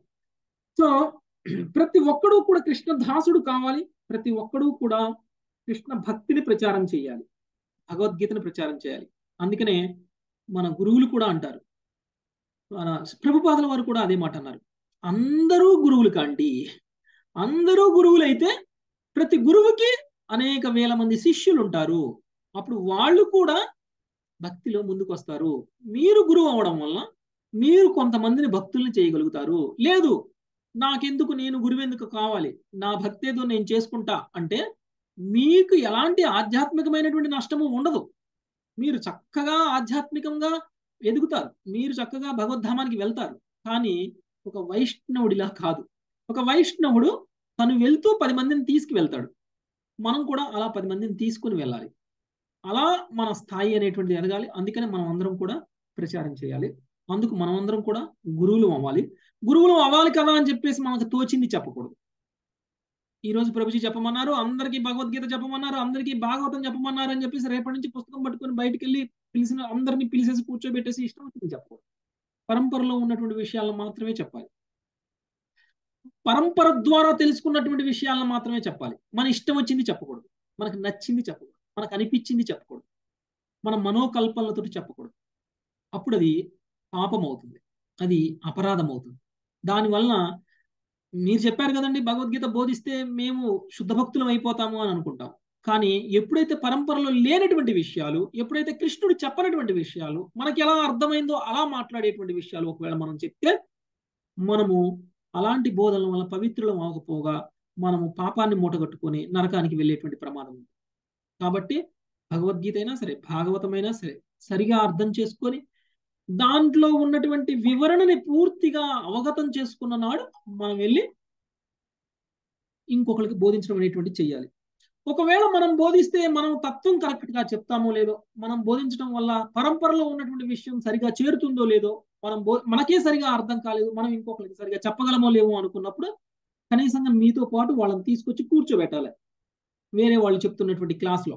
సో ప్రతి ఒక్కడూ కూడా కృష్ణ దాసుడు కావాలి. ప్రతి ఒక్కడూ కూడా కృష్ణ భక్తిని ప్రచారం చేయాలి. భగవద్గీతను ప్రచారం చేయాలి. అందుకనే మన గురువులు కూడా అంటారు. మన ప్రభుపాదల వారు కూడా అదే మాట అన్నారు. అందరూ గురువులు కాండి. అందరూ గురువులైతే ప్రతి గురువుకి అనేక వేల మంది శిష్యులు ఉంటారు. అప్పుడు వాళ్ళు కూడా భక్తిలో ముందుకు వస్తారు మీరు గురువు అవడం వల్ల మీరు కొంతమందిని భక్తుల్ని చేయగలుగుతారు. లేదు నాకెందుకు నేను గురువెందుకు కావాలి? నా భక్తి ఏదో నేను చేసుకుంటా అంటే మీకు ఎలాంటి ఆధ్యాత్మికమైనటువంటి నష్టము ఉండదు. మీరు చక్కగా ఆధ్యాత్మికంగా ఎదుగుతారు. మీరు చక్కగా భగవద్ధామానికి వెళ్తారు. కానీ ఒక వైష్ణవుడిలా కాదు. ఒక వైష్ణవుడు తను వెళ్తూ పది మందిని తీసుకువెళ్తాడు. మనం కూడా అలా పది మందిని తీసుకుని వెళ్ళాలి. అలా మన స్థాయి అనేటువంటిది ఎదగాలి. అందుకనే మనం అందరం కూడా ప్రచారం చేయాలి. అందుకు మనం అందరం కూడా గురువులు అవ్వాలి. గురువులు అవ్వాలి కదా అని చెప్పేసి మనకు తోచింది చెప్పకూడదు. ఈ రోజు ప్రభుజీ చెప్పమన్నారు అందరికీ భగవద్గీత చెప్పమన్నారు అందరికీ భాగవతం చెప్పమన్నారు అని చెప్పేసి రేపటి నుంచి పుస్తకం పట్టుకొని బయటికి వెళ్ళి పిలిచిన అందరినీ పిలిచేసి కూర్చోబెట్టేసి ఇష్టం వచ్చింది చెప్పకూడదు. పరంపరలో ఉన్నటువంటి విషయాలను మాత్రమే చెప్పాలి. పరంపర ద్వారా తెలుసుకున్నటువంటి విషయాలను మాత్రమే చెప్పాలి. మన ఇష్టం వచ్చింది చెప్పకూడదు. మనకు నచ్చింది చెప్పకూడదు. మనకు అనిపించింది చెప్పకూడదు. మన మనోకల్పనలతో చెప్పకూడదు. అప్పుడు అది పాపం అవుతుంది అది అపరాధం అవుతుంది దానివల్ల మీరు చెప్పారు కదండి భగవద్గీత బోధిస్తే మేము శుద్ధ భక్తులం అయిపోతాము అని అనుకుంటాం. కానీ ఎప్పుడైతే పరంపరలో లేనటువంటి విషయాలు ఎప్పుడైతే కృష్ణుడు చెప్పనటువంటి విషయాలు మనకి ఎలా అర్థమైందో అలా మాట్లాడేటువంటి విషయాలు ఒకవేళ మనం చెప్తే మనము అలాంటి బోధనల వల్ల పవిత్రులం అవ్వకపోగా మనము పాపాన్ని మూటగట్టుకొని నరకానికి వెళ్ళేటువంటి ప్రమాదం ఉంది. కాబట్టి భగవద్గీత అయినా సరే భాగవతమైనా సరే సరిగా అర్థం చేసుకొని దాంట్లో ఉన్నటువంటి వివరణని పూర్తిగా అవగతం చేసుకున్న నాడు మనం వెళ్ళి ఇంకొకరికి బోధించడం అనేటువంటి చెయ్యాలి. ఒకవేళ మనం బోధిస్తే మనం తత్వం కరెక్ట్గా చెప్తామో లేదో మనం బోధించడం వల్ల పరంపరలో ఉన్నటువంటి విషయం సరిగా చేరుతుందో లేదో మనం మనకే సరిగా అర్థం కాలేదు మనం ఇంకొకరికి సరిగా చెప్పగలమో లేమో అనుకున్నప్పుడు కనీసంగా మీతో పాటు వాళ్ళని తీసుకొచ్చి కూర్చోబెట్టాలి. వేరే వాళ్ళు చెప్తున్నటువంటి క్లాస్లో.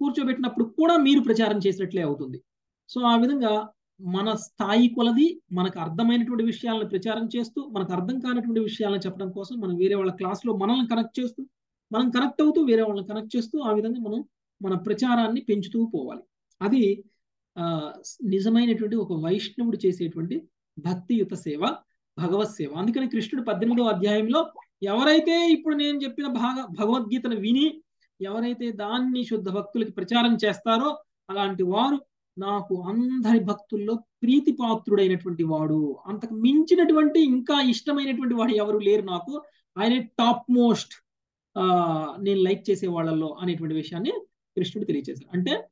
కూర్చోబెట్టినప్పుడు కూడా మీరు ప్రచారం చేసినట్లే అవుతుంది. సో ఆ విధంగా మన స్థాయి కొలది మనకు అర్థమైనటువంటి విషయాలను ప్రచారం చేస్తూ మనకు అర్థం కానటువంటి విషయాలను చెప్పడం కోసం మనం వేరే వాళ్ళ క్లాస్లో మనల్ని కనెక్ట్ చేస్తూ మనం కనెక్ట్ అవుతూ వేరే వాళ్ళని కనెక్ట్ చేస్తూ ఆ విధంగా మనం మన ప్రచారాన్ని పెంచుతూ పోవాలి. అది ఆ నిజమైనటువంటి ఒక వైష్ణవుడు చేసేటువంటి భక్తియుత సేవ భగవత్ సేవ. అందుకని కృష్ణుడు పద్దెనిమిదో అధ్యాయంలో ఎవరైతే ఇప్పుడు నేను చెప్పిన భాగ భగవద్గీతను విని ఎవరైతే దాన్ని శుద్ధ భక్తులకి ప్రచారం చేస్తారో అలాంటి వారు నాకు అందరి భక్తుల్లో ప్రీతిపాత్రుడైనటువంటి వాడు అంతకు మించినటువంటి ఇంకా ఇష్టమైనటువంటి వాడు ఎవరు లేరు నాకు. ఆయనే టాప్ మోస్ట్ ఆ నేను లైక్ చేసే వాళ్ళల్లో అనేటువంటి విషయాన్ని కృష్ణుడు తెలియచేశారు అంటే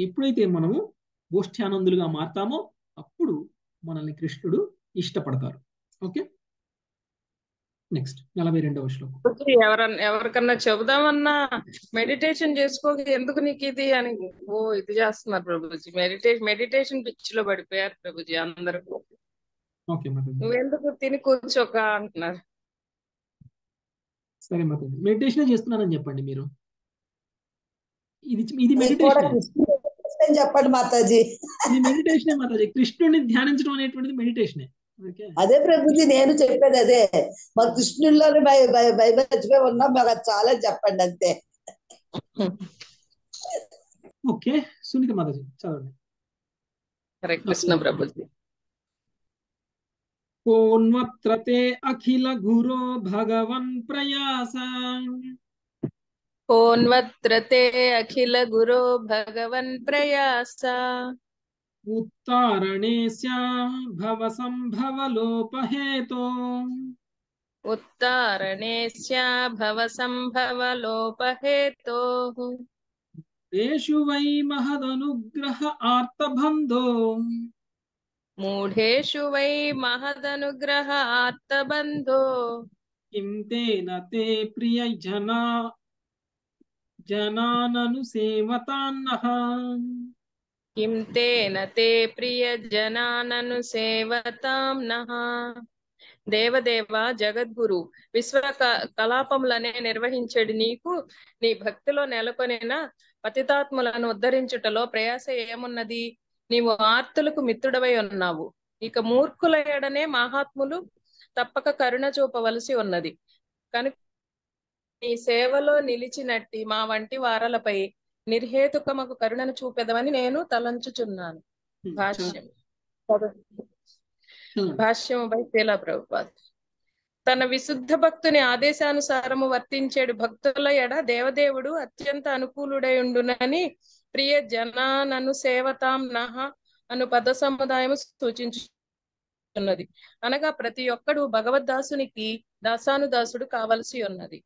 ఎప్పుడైతే మనము గోష్ఠ్యానందులుగా మారతామో అప్పుడు మనల్ని కృష్ణుడు ఇష్టపడతారు. ఓకే? నెక్స్ట్ నలభై రెండవ శ్లోకం ఎవరన్నా ఎవరికన్నా చెబుదామన్నా మెడిటేషన్ చేసుకోక ఎందుకు నీకు ఇది అని ఓ ఇది చేస్తున్నారు ప్రభుజీ. మెడిటేషన్ మెడిటేషన్ పిచ్చిలో పడిపోయారు ప్రభుజీ అందరూ. ఓకే మాతాజీ నువ్వెందుకు తిని కూర్చోక అంటున్నారు? సరే మాతాజీ మెడిటేషన్ చేస్తున్నానని చెప్పండి మీరు. ఇది ఇది మెడిటేషన్ చెప్పండి మాతాజీ. ఇది మెడిటేషనే మాతాజీ. కృష్ణుడిని ధ్యానించడం అనేటువంటిది మెడిటేషనే అదే ప్రభుజీ నేను చెప్పేది అదే. మా కృష్ణుల్లోనే భయ భయ భయమర్చిపోయి ఉన్నాం. మాకు అది చాలా చెప్పండి అంతే. ఓకే సునీత మాతాజీ చదవండి. హరే కృష్ణ ప్రభుజీ. కోన్వత్ర తే అఖిల గురో భగవన్ ప్రయాస. కోన్వత్ర తే అఖిల గురో భగవన్ ప్రయాస. उत्तारणे भवसम्भवलोपहेतो। उत्तारणे भवसम्भवलोपहेतोः। तेषु वै महदनुग्रह आर्तबन्धो। मूढेषु वै महदनुग्रह आर्तबन्धो। किं तेन ते प्रियजना जनाननुसेवतान्नः। తే ప్రియ జనానను సేవతాన్నః కిం తేన తే సేవతాం దేవదేవ జగద్గురు విశ్వ కలాపములనే నిర్వహించడు నీకు నీ భక్తిలో నెలకొనిన పతితాత్ములను ఉద్ధరించుటలో ప్రయాస ఏమున్నది? నీవు ఆర్తులకు మిత్రుడవై ఉన్నావు. ఇక మూర్ఖుల ఎడనే మహాత్ములు తప్పక కరుణ చూపవలసి ఉన్నది. కనుక నీ సేవలో నిలిచినట్టి మా వంటి వారలపై నిర్హేతుకమకు కరుణను చూపెదమని నేను తలంచుచున్నాను. భాష్యం భాష్యము. బై తేలా ప్రభుపాద్. తన విశుద్ధ భక్తుని ఆదేశానుసారము వర్తించేడు భక్తుల ఎడ దేవదేవుడు అత్యంత అనుకూలుడై ఉండునని ప్రియ జనానను సేవతాం నహ అను పద సముదాయము సూచించున్నది అనగా ప్రతి ఒక్కడు భగవద్దాసునికి దాసానుదాసుడు కావలసి ఉన్నది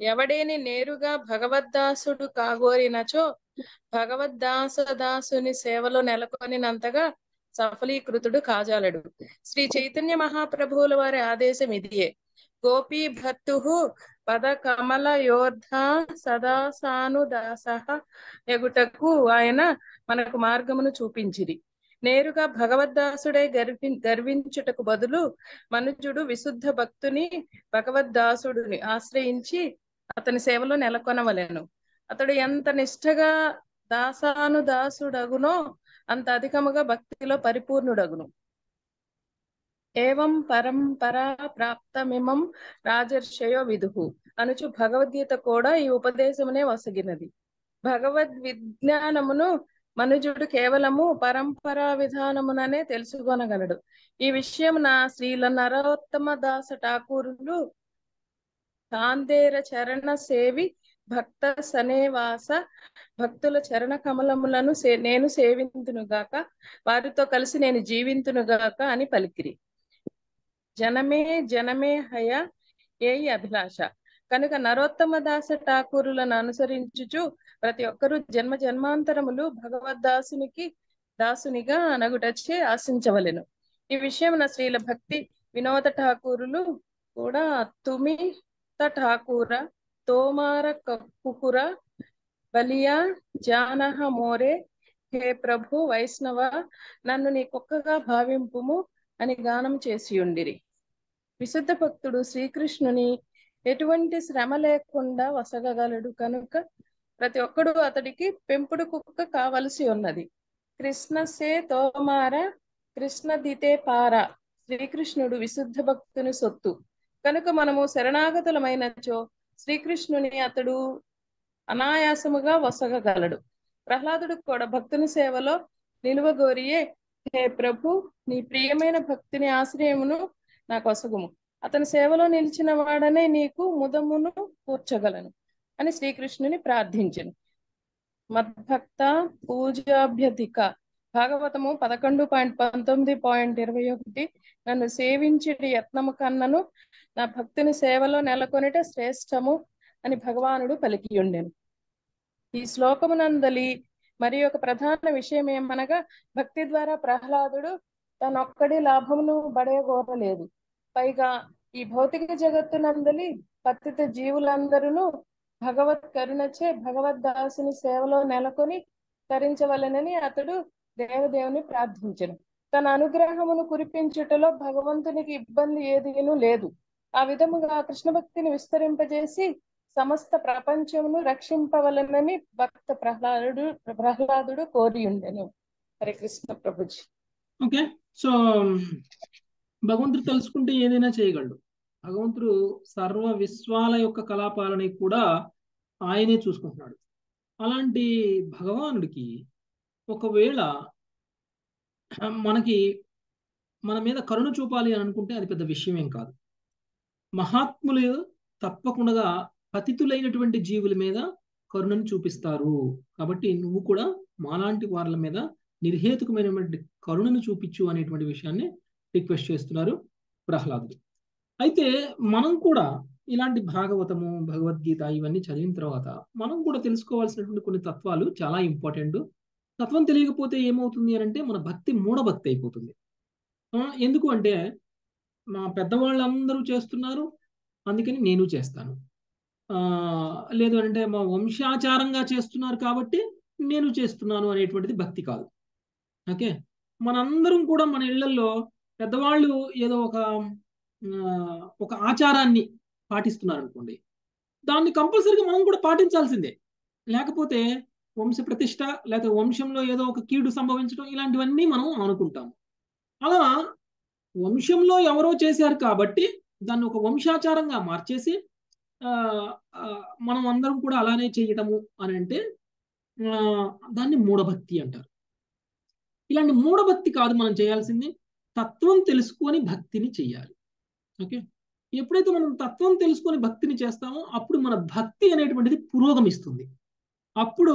ఎవడేని నేరుగా భగవద్దాసుడు కాగోరినచో భగవద్దాసదాసుని సేవలో నెలకొనినంతగా సఫలీకృతుడు కాజాలడు. శ్రీ చైతన్య మహాప్రభువుల వారి ఆదేశం ఇదియే. గోపీ భర్తు పద కమల యోధ సదాసానుదాస ఎగుటకు ఆయన మనకు మార్గమును చూపించిరి. నేరుగా భగవద్దాసుడై గర్వి గర్వించుటకు బదులు మనుజుడు విశుద్ధ భక్తుని భగవద్దాసుడుని ఆశ్రయించి అతని సేవలో నెలకొనవలెను. అతడు ఎంత నిష్ఠగా దాసానుదాసుడగునో అంత అధికముగా భక్తిలో పరిపూర్ణుడగును. ఏవం పరంపరా ప్రాప్తమిమం రాజర్షయో విదుహు అనుచు భగవద్గీత కూడా ఈ ఉపదేశమునే వసగినది. భగవద్ విజ్ఞానమును మనుజుడు కేవలము పరంపరా విధానముననే తెలుసుకొనగలడు. ఈ విషయం నా శ్రీల నరోత్తమ దాస ఠాకూరులు తాందేర చరణ సేవి భక్త సనేవాస. భక్తుల చరణ కమలములను నేను నేను సేవింతునుగాక వారితో కలిసి నేను జీవింతునుగాక అని పలికిరి. జనమే జనమే హయ ఏ అభిలాష. కనుక నరోత్తమ దాస ఠాకూరులను అనుసరించుచు ప్రతి ఒక్కరూ జన్మ జన్మాంతరములు భగవద్దాసునికి దాసునిగా అనగుటచ్చే ఆశించవలెను. ఈ విషయం నా శ్రీల భక్తి వినోద ఠాకూరులు కూడా తుమి ఠాకూర తోమార కుకుర బలియా జానహ మోరే హే ప్రభు వైష్ణవ నన్ను నీ కుక్కగా భావింపుము అని గానం చేసి ఉండిరి. విశుద్ధ భక్తుడు శ్రీకృష్ణుని ఎటువంటి శ్రమ లేకుండా వసగగలడు కనుక ప్రతి ఒక్కడు అతడికి పెంపుడు కుక్క కావలసి ఉన్నది. కృష్ణసే తోమార కృష్ణ దితే పార శ్రీకృష్ణుడు విశుద్ధ భక్తుని సొత్తు. కనుక మనము శరణాగతులమైనచో శ్రీకృష్ణుని అతడు అనాయాసముగా వసగగలడు. ప్రహ్లాదుడు కూడా భక్తుని సేవలో నిలువగోరియే హే ప్రభు నీ ప్రియమైన భక్తిని ఆశ్రయమును నాకు వసగుము. అతని సేవలో నిలిచిన వాడనే నీకు ముదమును కూర్చగలను అని శ్రీకృష్ణుని ప్రార్థించను. మద్భక్త పూజాభ్యధిక భాగవతము పదకొండు పాయింట్ పంతొమ్మిది పాయింట్ ఇరవై ఒకటి. నన్ను సేవించడి యత్నము కన్నను నా భక్తిని సేవలో నెలకొనిట శ్రేష్టము అని భగవానుడు పలికి ఉండెను ఈ శ్లోకమునందలి మరి ఒక ప్రధాన విషయం ఏమనగా భక్తి ద్వారా ప్రహ్లాదుడు తనొక్కడి లాభమును బడయగోరలేదు పైగా ఈ భౌతిక జగత్తునందలి పతిత జీవులందరూ భగవత్ కరుణచే భగవద్దాసుని సేవలో నెలకొని తరించవలనని అతడు దేవదేవుని ప్రార్థించను. తన అనుగ్రహమును కురిపించుటలో భగవంతునికి ఇబ్బంది ఏదీను లేదు. ఆ విధముగా కృష్ణ భక్తిని విస్తరింపజేసి సమస్త ప్రపంచమును రక్షింపవలనని భక్త ప్రహ్లాదుడు ప్రహ్లాదుడు కోరి ఉండెను హరే కృష్ణ ప్రభుజీ. ఓకే. సో భగవంతుడు తెలుసుకుంటే ఏదైనా చేయగలడు. భగవంతుడు సర్వ విశ్వాల యొక్క కలాపాలని కూడా ఆయనే చూసుకుంటున్నాడు. అలాంటి భగవానుడికి ఒకవేళ మనకి మన మీద కరుణ చూపాలి అని అనుకుంటే అది పెద్ద విషయం ఏం కాదు. మహాత్ములు తప్పకుండా పతితులైనటువంటి జీవుల మీద కరుణను చూపిస్తారు. కాబట్టి నువ్వు కూడా మాలాంటి వాళ్ళ మీద నిర్హేతుకమైనటువంటి కరుణను చూపించు అనేటువంటి విషయాన్ని రిక్వెస్ట్ చేస్తున్నారు ప్రహ్లాదుడు. అయితే మనం కూడా ఇలాంటి భాగవతము భగవద్గీత ఇవన్నీ చదివిన తర్వాత మనం కూడా తెలుసుకోవాల్సినటువంటి కొన్ని తత్వాలు చాలా ఇంపార్టెంట్. తత్వం తెలియకపోతే ఏమవుతుంది అని అంటే మన భక్తి మూఢభక్తి అయిపోతుంది. ఎందుకు అంటే మా పెద్దవాళ్ళందరూ చేస్తున్నారు అందుకని నేను చేస్తాను. లేదు అంటే మా వంశాచారంగా చేస్తున్నారు కాబట్టి నేను చేస్తున్నాను అనేటువంటిది భక్తి కాదు. ఓకే? మనందరం కూడా మన ఇళ్ళలో పెద్దవాళ్ళు ఏదో ఒక ఒక ఆచారాన్ని పాటిస్తున్నారు అనుకోండి దాన్ని కంపల్సరీగా మనం కూడా పాటించాల్సిందే. లేకపోతే వంశ ప్రతిష్ట లేకపోతే వంశంలో ఏదో ఒక కీడు సంభవించడం ఇలాంటివన్నీ మనం అనుకుంటాము. అలా వంశంలో ఎవరో చేశారు కాబట్టి దాన్ని ఒక వంశాచారంగా మార్చేసి మనం అందరం కూడా అలానే చేయటము అని అంటే దాన్ని మూఢభక్తి అంటారు. ఇలాంటి మూఢభక్తి కాదు మనం చేయాల్సింది తత్వం తెలుసుకొని భక్తిని చేయాలి ఓకే? ఎప్పుడైతే మనం తత్వం తెలుసుకొని భక్తిని చేస్తామో అప్పుడు మన భక్తి అనేటువంటిది పురోగమిస్తుంది. అప్పుడు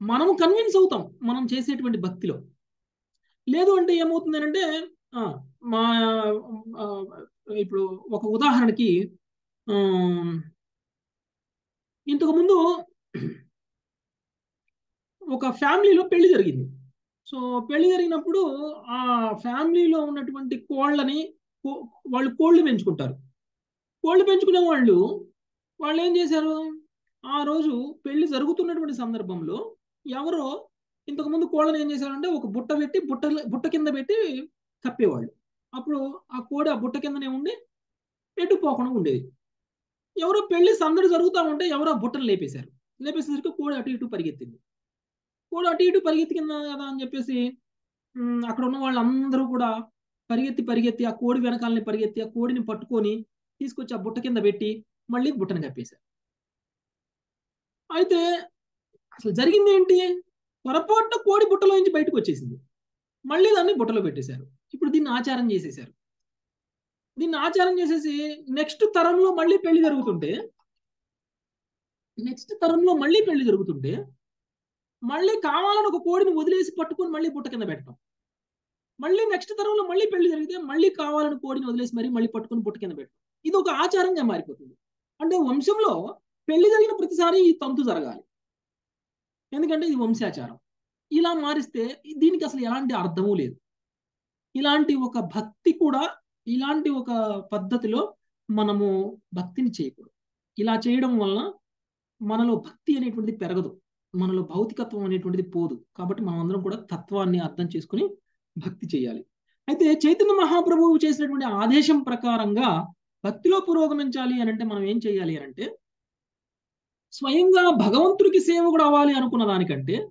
మనం కన్విన్స్ అవుతాం మనం చేసేటువంటి భక్తిలో. లేదు అంటే ఏమవుతుంది అంటే మా ఇప్పుడు ఒక ఉదాహరణకి ఇంతకుముందు ఒక ఫ్యామిలీలో పెళ్ళి జరిగింది. సో పెళ్ళి జరిగినప్పుడు ఆ ఫ్యామిలీలో ఉన్నటువంటి కోళ్ళని వాళ్ళు కోళ్ళు పెంచుకుంటారు. కోళ్ళు పెంచుకునే వాళ్ళు వాళ్ళు ఏం చేశారు? ఆ రోజు పెళ్ళి జరుగుతున్నటువంటి సందర్భంలో ఎవరో ఇంతకుముందు కోళ్ళని ఏం చేశారంటే ఒక బుట్ట పెట్టి బుట్ట బుట్ట కింద పెట్టి కప్పేవాళ్ళు. అప్పుడు ఆ కోడి ఆ బుట్ట కిందనే ఉండి ఎటు పోకుండా ఉండేది. ఎవరో పెళ్ళి సందడి జరుగుతూ ఉంటే ఎవరో ఆ బుట్టను లేపేశారు. లేపేసేసరికి కోడి అటు ఇటు పరిగెత్తింది. కోడి అటు ఇటు పరిగెత్తికిందా కదా అని చెప్పేసి అక్కడ ఉన్న వాళ్ళందరూ కూడా పరిగెత్తి పరిగెత్తి ఆ కోడి వెనకాలని పరిగెత్తి ఆ కోడిని పట్టుకొని తీసుకొచ్చి ఆ బుట్ట కింద పెట్టి మళ్ళీ బుట్టను కప్పేశారు. అయితే అసలు జరిగింది ఏంటి పొరపాటున కోడి బుట్టలో నుంచి బయటకు వచ్చేసింది. మళ్ళీ దాన్ని బుట్టలో పెట్టేశారు. ఇప్పుడు దీన్ని ఆచారం చేసేసారు దీన్ని ఆచారం చేసేసి నెక్స్ట్ తరంలో మళ్ళీ పెళ్ళి జరుగుతుంటే నెక్స్ట్ తరంలో మళ్ళీ పెళ్ళి జరుగుతుంటే మళ్ళీ కావాలని ఒక కోడిని వదిలేసి పట్టుకొని మళ్ళీ బుట్ట కింద పెట్టడం మళ్ళీ నెక్స్ట్ తరంలో మళ్ళీ పెళ్ళి జరిగితే మళ్ళీ కావాలని కోడిని వదిలేసి మరీ మళ్ళీ పట్టుకొని బుట్ట కింద పెట్టడం ఇది ఒక ఆచారంగా మారిపోతుంది. అంటే వంశంలో పెళ్ళి జరిగిన ప్రతిసారి ఈ తంతు జరగాలి. ఎందుకంటే ఇది వంశాచారం. ఇలా మారిస్తే దీనికి అసలు ఎలాంటి అర్థము లేదు. ఇలాంటి ఒక భక్తి కూడా ఇలాంటి ఒక పద్ధతిలో మనము భక్తిని చేయకూడదు. ఇలా చేయడం వలన మనలో భక్తి అనేటువంటిది పెరగదు. మనలో భౌతికత్వం అనేటువంటిది పోదు. కాబట్టి మనం అందరం కూడా తత్వాన్ని అర్థం చేసుకుని భక్తి చేయాలి. అయితే చైతన్య మహాప్రభువు చేసినటువంటి ఆదేశం ప్రకారంగా భక్తిలో పురోగమించాలి అని అంటే మనం ఏం చేయాలి అని అంటే స్వయంగా భగవంతుడికి సేవకుడు అవ్వాలి అనుకున్న దానికంటే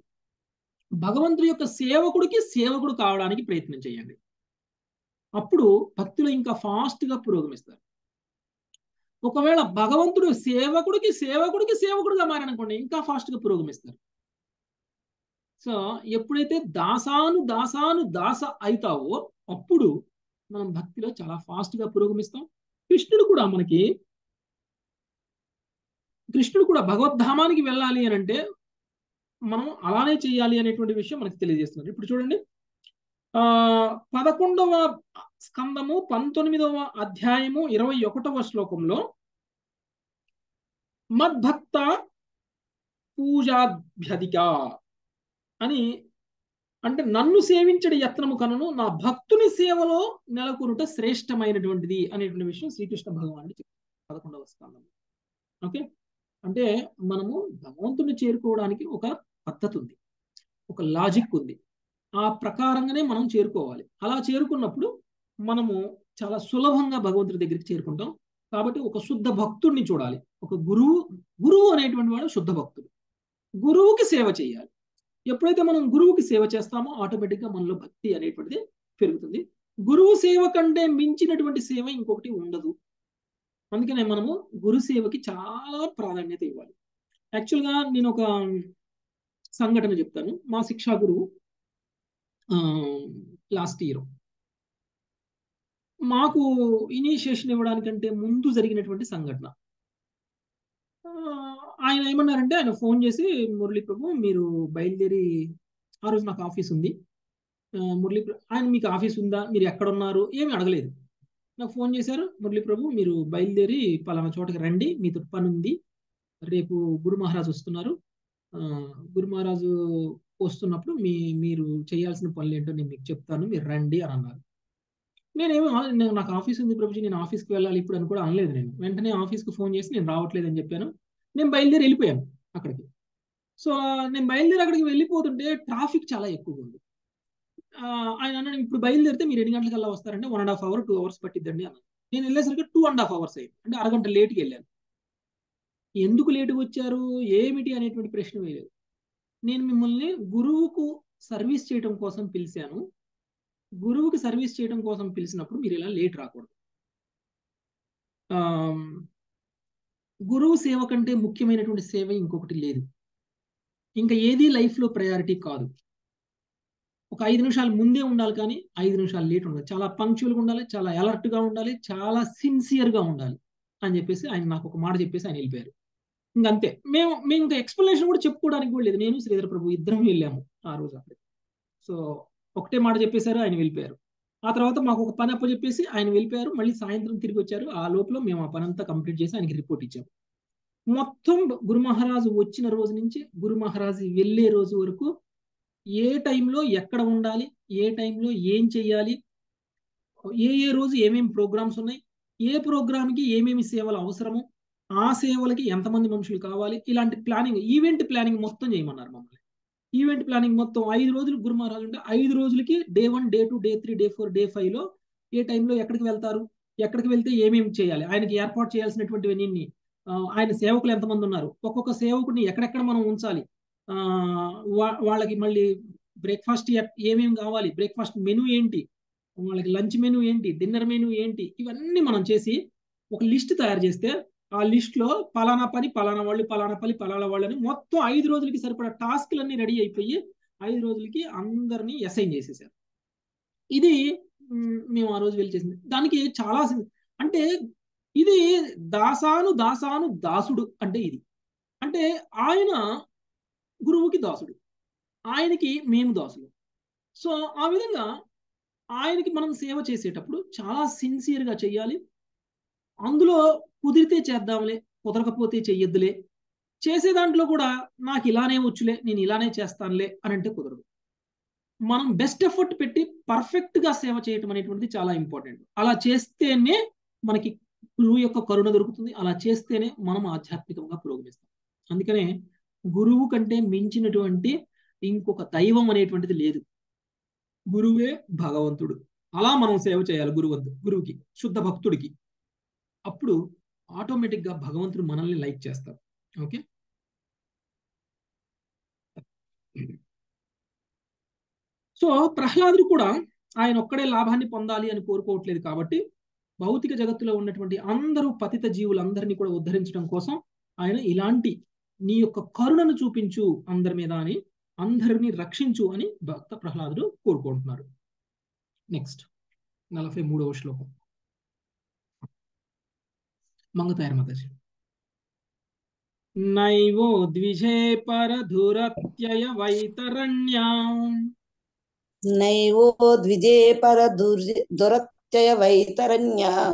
భగవంతుడి యొక్క సేవకుడికి సేవకుడు కావడానికి ప్రయత్నం చేయండి. అప్పుడు భక్తులు ఇంకా ఫాస్ట్గా పురోగమిస్తారు. ఒకవేళ భగవంతుడు సేవకుడికి సేవకుడికి సేవకుడుగా మారనుకోండి ఇంకా ఫాస్ట్గా పురోగమిస్తారు. సో ఎప్పుడైతే దాసాను దాసాను దాస అవుతావో అప్పుడు మనం భక్తిలో చాలా ఫాస్ట్గా పురోగమిస్తాం. కృష్ణుడు కూడా మనకి కృష్ణుడు కూడా భగవద్ధామానికి వెళ్ళాలి అని అంటే మనం అలానే చేయాలి అనేటువంటి విషయం మనకి తెలియజేస్తున్నారు. ఇప్పుడు చూడండి ఆ పదకొండవ స్కందము పంతొమ్మిదవ అధ్యాయము ఇరవై ఒకటవ శ్లోకంలో మద్భక్త పూజాభ్యధిక అని అంటే నన్ను సేవించడి యత్నము కనను నా భక్తుని సేవలో నెలకొనుట శ్రేష్టమైనటువంటిది అనేటువంటి విషయం శ్రీకృష్ణ భగవానుడు చెప్తారు పదకొండవ స్కందం ఓకే? అంటే మనము భగవంతుని చేరుకోవడానికి ఒక పద్ధతి ఉంది ఒక లాజిక్ ఉంది. ఆ ప్రకారంగానే మనం చేరుకోవాలి. అలా చేరుకున్నప్పుడు మనము చాలా సులభంగా భగవంతుడి దగ్గరికి చేరుకుంటాం. కాబట్టి ఒక శుద్ధ భక్తుడిని చూడాలి. ఒక గురువు గురువు అనేటువంటి వాడు శుద్ధ భక్తుడు. గురువుకి సేవ చేయాలి. ఎప్పుడైతే మనం గురువుకి సేవ చేస్తామో ఆటోమేటిక్గా మనలో భక్తి అనేటువంటిది పెరుగుతుంది. గురువు సేవ కంటే మించినటువంటి సేవ ఇంకొకటి ఉండదు. అందుకనే మనము గురు సేవకి చాలా ప్రాధాన్యత ఇవ్వాలి. యాక్చువల్గా నేను ఒక సంఘటన చెప్తాను. మా శిక్షా గురువు లాస్ట్ ఇయర్. మాకు ఇనిషియేషన్ ఇవ్వడానికంటే ముందు జరిగినటువంటి సంఘటన. ఆయన ఏమన్నారంటే ఆయన ఫోన్ చేసి మురళీ ప్రభు మీరు బయలుదేరి ఆ రోజు నాకు ఆఫీస్ ఉంది. మురళీ ఆయన మీకు ఆఫీస్ ఉందా? మీరు ఎక్కడ ఉన్నారు ఏమి అడగలేదు. నాకు ఫోన్ చేశారు. మురళీ ప్రభు మీరు బయలుదేరి పలానా చోటకి రండి. మీతో పని ఉంది రేపు గురు మహారాజు వస్తున్నారు. గురు మహారాజు వస్తున్నప్పుడు మీ మీరు చేయాల్సిన పనులు ఏంటో నేను మీకు చెప్తాను. మీరు రండి అని అన్నారు. నేనేమో నాకు ఆఫీస్ ఉంది ప్రభుజీ నేను ఆఫీస్కి వెళ్ళాలి ఇప్పుడు అని కూడా అనలేదు నేను. వెంటనే ఆఫీస్కి ఫోన్ చేసి నేను రావట్లేదు అని చెప్పాను. నేను బయలుదేరి వెళ్ళిపోయాను అక్కడికి. సో నేను బయలుదేరి అక్కడికి వెళ్ళిపోతుంటే ట్రాఫిక్ చాలా ఎక్కువగా ఉంది. ఆయన అన్నాడు ఇప్పుడు బయలుదేరితే మీరు ఎన్ని గంటలకల్లా వస్తారంటే one and half hour two hours పట్టిద్దండి అన్నాను నేను వెళ్ళేసరికి టూ అండ్ హాఫ్ అవర్స్ అయ్యింది. అంటే అరగంట లేట్కి వెళ్ళాను. ఎందుకు లేటుగా వచ్చారు? ఏమిటి అనేటువంటి ప్రశ్న వేయలేదు. నేను మిమ్మల్ని గురువుకు సర్వీస్ చేయడం కోసం పిలిచాను. గురువుకి సర్వీస్ చేయడం కోసం పిలిచినప్పుడు మీరు ఇలా లేట్ రాకూడదు. గురువు సేవ కంటే ముఖ్యమైనటువంటి సేవ ఇంకొకటి లేదు. ఇంకా ఏది లైఫ్లో ప్రయారిటీ కాదు. ఒక ఐదు నిమిషాలు ముందే ఉండాలి కానీ ఐదు నిమిషాలు లేట్ ఉండాలి. చాలా పంక్చువల్గా ఉండాలి చాలా అలర్ట్గా ఉండాలి చాలా సిన్సియర్గా ఉండాలి అని చెప్పేసి ఆయన నాకు ఒక మాట చెప్పేసి ఆయన వెళ్ళిపోయారు. ఇంకంతే. మేము మేము ఇంకా ఎక్స్ప్లెనేషన్ కూడా చెప్పుకోవడానికి కూడా లేదు. నేను శ్రీధర ప్రభు ఇద్దరం వెళ్ళాము ఆ రోజు అప్పుడు సో ఒకటే మాట చెప్పేశారు ఆయన వెళ్ళిపోయారు. ఆ తర్వాత మాకు ఒక పని అప్ప చెప్పేసి ఆయన వెళ్ళిపోయారు. మళ్ళీ సాయంత్రం తిరిగి వచ్చారు. ఆ లోపల మేము ఆ పని అంతా కంప్లీట్ చేసి ఆయనకి రిపోర్ట్ ఇచ్చాము. మొత్తం గురు మహారాజు వచ్చిన రోజు నుంచి గురు మహారాజు వెళ్ళే రోజు వరకు ఏ టైంలో ఎక్కడ ఉండాలి ఏ టైంలో ఏం చెయ్యాలి ఏ ఏ రోజు ఏమేమి ప్రోగ్రామ్స్ ఉన్నాయి ఏ ప్రోగ్రామ్కి ఏమేమి సేవలు అవసరము ఆ సేవలకి ఎంతమంది మనుషులు కావాలి ఇలాంటి ప్లానింగ్ ఈవెంట్ ప్లానింగ్ మొత్తం చేయమన్నారు మమ్మల్ని. ఈవెంట్ ప్లానింగ్ మొత్తం ఐదు రోజులు గురు ఉంటే అంటే ఐదు రోజులకి day one day two day three day four day ఫైవ్లో ఏ టైంలో ఎక్కడికి వెళ్తారు ఎక్కడికి వెళ్తే ఏమేమి చేయాలి ఆయనకి ఏర్పాటు చేయాల్సినటువంటివన్నీ ఆయన సేవకులు ఎంతమంది ఉన్నారు ఒక్కొక్క సేవకుడిని ఎక్కడెక్కడ మనం ఉంచాలి వాళ్ళకి మళ్ళీ బ్రేక్ఫాస్ట్ ఏమేమి కావాలి? బ్రేక్ఫాస్ట్ మెనూ ఏంటి? వాళ్ళకి లంచ్ మెనూ ఏంటి? డిన్నర్ మెనూ ఏంటి? ఇవన్నీ మనం చేసి ఒక లిస్ట్ తయారు చేస్తే ఆ లిస్ట్లో పలానా పని పలానా వాళ్ళు పలానా పని పలానా వాళ్ళని మొత్తం ఐదు రోజులకి సరిపడా టాస్క్లన్నీ రెడీ అయిపోయి ఐదు రోజులకి అందరినీ అసైన్ చేసేసారు. ఇది మేము ఆ రోజు వెళ్ళి చేసింది. దానికి చాలా అంటే ఇది దాసాను దాసాను దాసుడు అంటే ఇది. అంటే ఆయన గురువుకి దాసుడు. ఆయనకి మేము దాసులు. సో ఆ విధంగా ఆయనకి మనం సేవ చేసేటప్పుడు చాలా సిన్సియర్గా చేయాలి అందులో కుదిరితే చేద్దాంలే కుదరకపోతే చెయ్యొద్దులే. చేసే దాంట్లో కూడా నాకు ఇలానే వచ్చులే నేను ఇలానే చేస్తానులే అని అంటే కుదరదు. మనం బెస్ట్ ఎఫర్ట్ పెట్టి పర్ఫెక్ట్గా సేవ చేయటం అనేటువంటిది చాలా ఇంపార్టెంట్. అలా చేస్తేనే మనకి గురువు యొక్క కరుణ దొరుకుతుంది. అలా చేస్తేనే మనం ఆధ్యాత్మికంగా పురోగమిస్తాం. అందుకనే గురువు కంటే మించినటువంటి ఇంకొక దైవం అనేటువంటిది లేదు. గురువే భగవంతుడు. అలా మనం సేవ చేయాలి గురువంతు గురువుకి శుద్ధ భక్తుడికి. అప్పుడు ఆటోమేటిక్గా భగవంతుడు మనల్ని లైక్ చేస్తారు ఓకే? సో ప్రహ్లాదుడు కూడా ఆయన ఒక్కడే లాభాన్ని పొందాలి అని కోరుకోవట్లేదు కాబట్టి భౌతిక జగత్తులో ఉన్నటువంటి అందరూ పతిత జీవులందరినీ కూడా ఉద్ధరించడం కోసం ఆయన ఇలాంటి నీ యొక్క కరుణను చూపించు అందరి మీద అని అందరినీ రక్షించు అని భక్త ప్రహ్లాదుడు కోరుకుంటున్నారు. నెక్స్ట్ నలభై మూడవ శ్లోకం. మంగతాయర్ మాతాజీ. నైవో ద్విజే పరధురత్యయ వైతరణ్యా. నైవో ద్విజే పర దురత్యయ వైతరణ్య.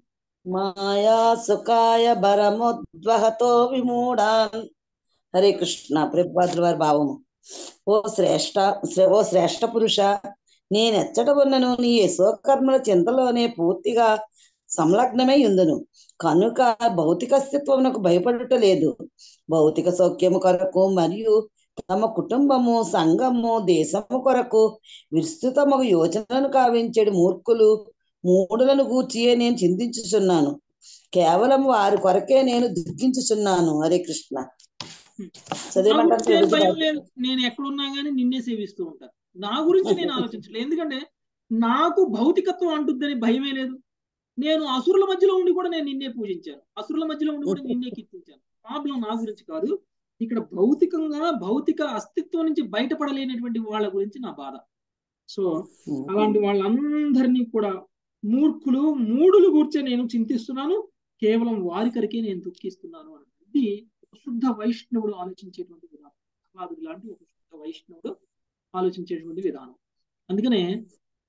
మాయా సుఖాయ భరముద్వహతో విమూఢాన్. హరే కృష్ణ ప్రభుపాదుల వారి భావము. ఓ శ్రేష్ట శ్రే- ఓ శ్రేష్ట పురుష నేనెచ్చట ఉన్నను నీ యశోకర్మల చింతలోనే పూర్తిగా సంలగ్నమై ఉందును. కనుక భౌతిక అస్తిత్వమునకు భయపడుట లేదు. భౌతిక సౌఖ్యము కొరకు మరియు తమ కుటుంబము సంఘము దేశము కొరకు విస్తృతము యోచనను కావించేడు మూర్ఖులు. మూడులను గూర్చియే నేను చింతించుచున్నాను. కేవలం వారి కొరకే నేను దుఃఖించుచున్నాను. హరే కృష్ణ. నేను ఎక్కడున్నా గానీ నిన్నే సేవిస్తూ ఉంటా. నా గురించి నేను ఆలోచించలేదు. ఎందుకంటే నాకు భౌతికత్వం అంటుద్దని భయమే లేదు. నేను అసురుల మధ్యలో ఉండి కూడా నేను నిన్నే పూజించాను. అసురుల మధ్యలో ఉండి కూడా నిన్నే కీర్తించాను. ప్రాబ్లం నా గురించి కాదు. ఇక్కడ భౌతికంగా భౌతిక అస్తిత్వం నుంచి బయటపడలేనటువంటి వాళ్ళ గురించి నా బాధ. సో అలాంటి వాళ్ళందరినీ కూడా మూర్ఖులు మూడులు గూర్చే నేను చింతిస్తున్నాను. కేవలం వారి కరికే నేను దుఃఖిస్తున్నాను అనేది శుద్ధ వైష్ణవుడు ఆలోచించేటువంటి విధానం. ప్రహ్లాదుడు లాంటి ఒక శుద్ధ వైష్ణవుడు ఆలోచించేటువంటి విధానం. అందుకనే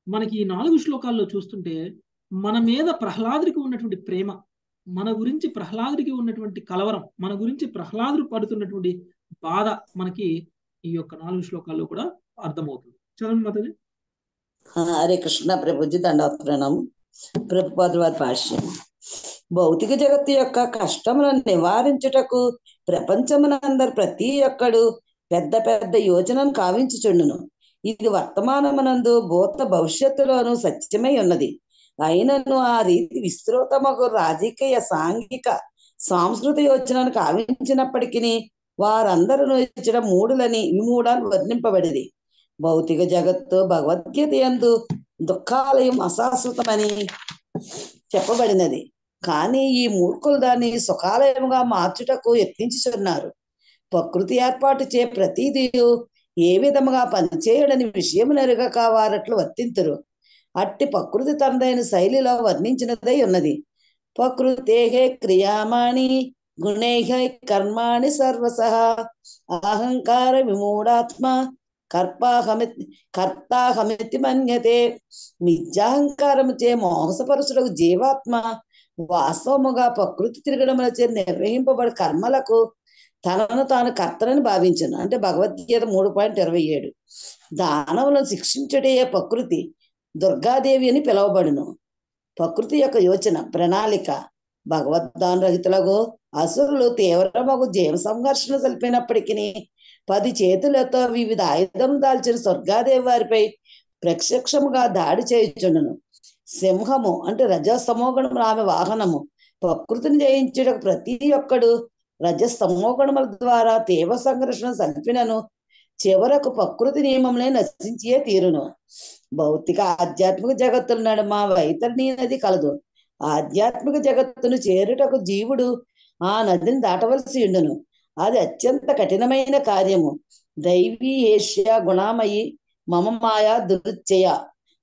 మనకి ఈ నాలుగు శ్లోకాల్లో చూస్తుంటే మన మీద ప్రహ్లాదుడికి ఉన్నటువంటి ప్రేమ మన గురించి ప్రహ్లాదుడికి ఉన్నటువంటి కలవరం మన గురించి ప్రహ్లాదుడు పడుతున్నటువంటి బాధ మనకి ఈ యొక్క నాలుగు శ్లోకాల్లో కూడా అర్థమవుతుంది. చదవండి మాతది హరే కృష్ణ ప్రభుజీ దండవత్ ప్రభుపాదు వారి భాష్యం భౌతిక జగత్తు యొక్క కష్టములను నివారించుటకు ప్రపంచమునందరు ప్రతి ఒక్కడు పెద్ద పెద్ద యోచనను కావించుచుండును. ఇది వర్తమానమునందు భూత భవిష్యత్తులోను సత్యమై ఉన్నది. అయినను ఆ రీతి విస్తృతమగు రాజకీయ సాంఘిక సాంస్కృత యోచనను కావించినప్పటికీ వారందరూ ఇచ్చిన మూడులని విమూఢాలు వర్ణింపబడింది భౌతిక జగత్తు భగవద్గీత యందు దుఃఖాలయం అశాశ్వతమని చెప్పబడినది. కానీ ఈ మూర్ఖులు దాన్ని సుఖాలయముగా మార్చుటకు యత్నించుచున్నారు. ప్రకృతి ఏర్పాటు చే ప్రతిదీ ఏ విధముగా పనిచేయడని విషయం నెరుగక వారట్లు వర్తింతురు. అట్టి ప్రకృతి తనదైన శైలిలో వర్ణించినదై ఉన్నది. ప్రకృతే క్రియామాణి గుణైహ కర్మాణి సర్వస అహంకార విమూఢాత్మ కర్పాహమి కర్తాహమితి మన్యతే మిథ్యాహంకారము చే మోసపరుచులకు జీవాత్మ వాస్తవముగా ప్రకృతి తిరగడములచే నిర్వహింపబడి కర్మలకు తనను తాను కర్తనని భావించను అంటే భగవద్గీత మూడు పాయింట్ ఇరవై ఏడు దానవులను శిక్షించుటే ప్రకృతి దుర్గాదేవి అని పిలువబడును ప్రకృతి యొక్క యోచన ప్రణాళిక భగవద్దాన రహితులకు అసురులు తీవ్రమగు జీవ సంఘర్షణ సల్పినప్పటికీ పది చేతులతో వివిధ ఆయుధం దాల్చిన స్వర్గాదేవి వారిపై ప్రత్యక్షముగా దాడి చేయుచుండను. సింహము అంటే రజస్తమోగుణము ఆమె వాహనము. ప్రకృతిని జయించుటకు ప్రతి ఒక్కడు రజస్తమోగుణముల ద్వారా తీవ్ర సంఘర్షణ సల్పినను చివరకు ప్రకృతి నియమంలో నశించే తీరును. భౌతిక ఆధ్యాత్మిక జగత్తుల నడుమ వైతరణి నది కలదు. ఆధ్యాత్మిక జగత్తును చేరుటకు జీవుడు ఆ నదిని దాటవలసి ఉండును. అది అత్యంత కఠినమైన కార్యము. దైవీ ఏష్య గుణామయి మమ మాయా దురుచ్చయ